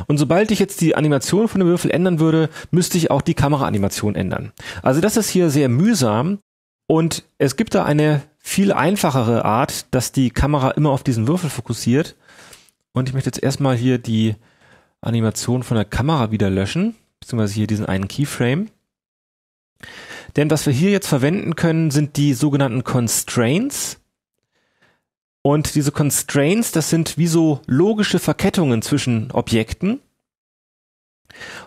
Und sobald ich jetzt die Animation von dem Würfel ändern würde, müsste ich auch die Kameraanimation ändern. Also das ist hier sehr mühsam und es gibt da eine viel einfachere Art, dass die Kamera immer auf diesen Würfel fokussiert. Und ich möchte jetzt erstmal hier die Animation von der Kamera wieder löschen, beziehungsweise hier diesen einen Keyframe. Denn was wir hier jetzt verwenden können, sind die sogenannten Constraints. Und diese Constraints, das sind wie so logische Verkettungen zwischen Objekten.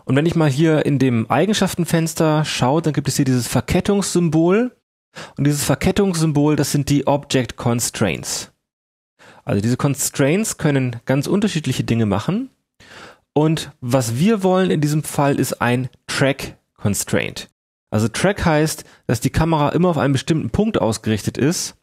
Und wenn ich mal hier in dem Eigenschaftenfenster schaue, dann gibt es hier dieses Verkettungssymbol. Und dieses Verkettungssymbol, das sind die Object Constraints. Also diese Constraints können ganz unterschiedliche Dinge machen. Und was wir wollen in diesem Fall ist ein Track Constraint. Also Track heißt, dass die Kamera immer auf einen bestimmten Punkt ausgerichtet ist.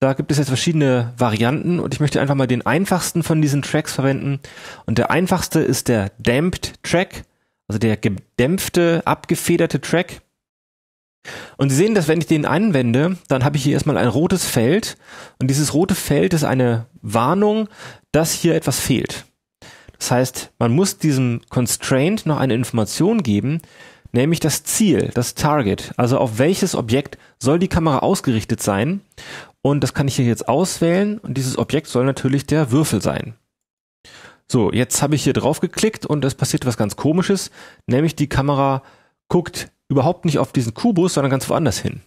Da gibt es jetzt verschiedene Varianten und ich möchte einfach mal den einfachsten von diesen Tracks verwenden. Und der einfachste ist der Damped Track, also der gedämpfte, abgefederte Track. Und Sie sehen, dass wenn ich den anwende, dann habe ich hier erstmal ein rotes Feld und dieses rote Feld ist eine Warnung, dass hier etwas fehlt. Das heißt, man muss diesem Constraint noch eine Information geben, nämlich das Ziel, das Target, also auf welches Objekt soll die Kamera ausgerichtet sein. Und das kann ich hier jetzt auswählen und dieses Objekt soll natürlich der Würfel sein. So, jetzt habe ich hier drauf geklickt und es passiert was ganz komisches, nämlich die Kamera guckt überhaupt nicht auf diesen Kubus, sondern ganz woanders hin.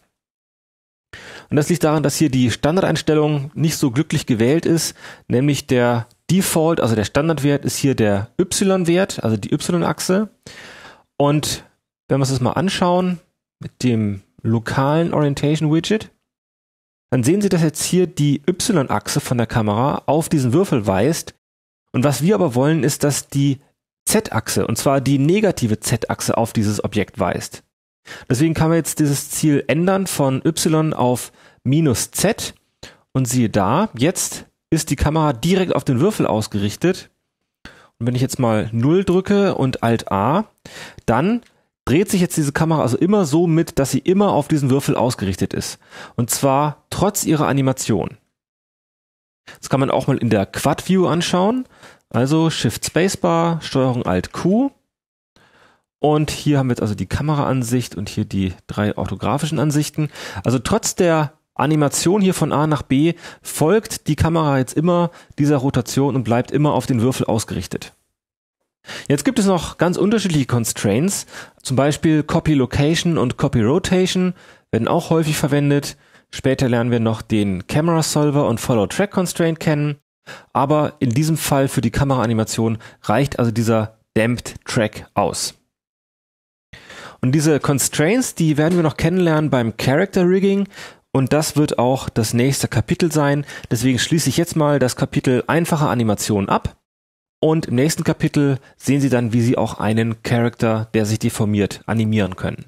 Und das liegt daran, dass hier die Standardeinstellung nicht so glücklich gewählt ist, nämlich der Default, also der Standardwert ist hier der Y-Wert, also die Y-Achse. Und wenn wir uns das mal anschauen mit dem lokalen Orientation Widget, dann sehen Sie, dass jetzt hier die Y-Achse von der Kamera auf diesen Würfel weist. Und was wir aber wollen, ist, dass die Z-Achse, und zwar die negative Z-Achse auf dieses Objekt weist. Deswegen kann man jetzt dieses Ziel ändern von y auf minus z und siehe da, jetzt ist die Kamera direkt auf den Würfel ausgerichtet. Und wenn ich jetzt mal 0 drücke und Alt A, dann dreht sich jetzt diese Kamera also immer so mit, dass sie immer auf diesen Würfel ausgerichtet ist. Und zwar trotz ihrer Animation. Das kann man auch mal in der Quad View anschauen. Also Shift Spacebar, Steuerung Alt Q und hier haben wir jetzt also die Kameraansicht und hier die drei orthografischen Ansichten. Also trotz der Animation hier von A nach B folgt die Kamera jetzt immer dieser Rotation und bleibt immer auf den Würfel ausgerichtet. Jetzt gibt es noch ganz unterschiedliche Constraints, zum Beispiel Copy Location und Copy Rotation werden auch häufig verwendet. Später lernen wir noch den Camera Solver und Follow Track Constraint kennen. Aber in diesem Fall für die Kameraanimation reicht also dieser Damped Track aus. Und diese Constraints, die werden wir noch kennenlernen beim Character Rigging. Und das wird auch das nächste Kapitel sein. Deswegen schließe ich jetzt mal das Kapitel einfache Animation ab. Und im nächsten Kapitel sehen Sie dann, wie Sie auch einen Character, der sich deformiert, animieren können.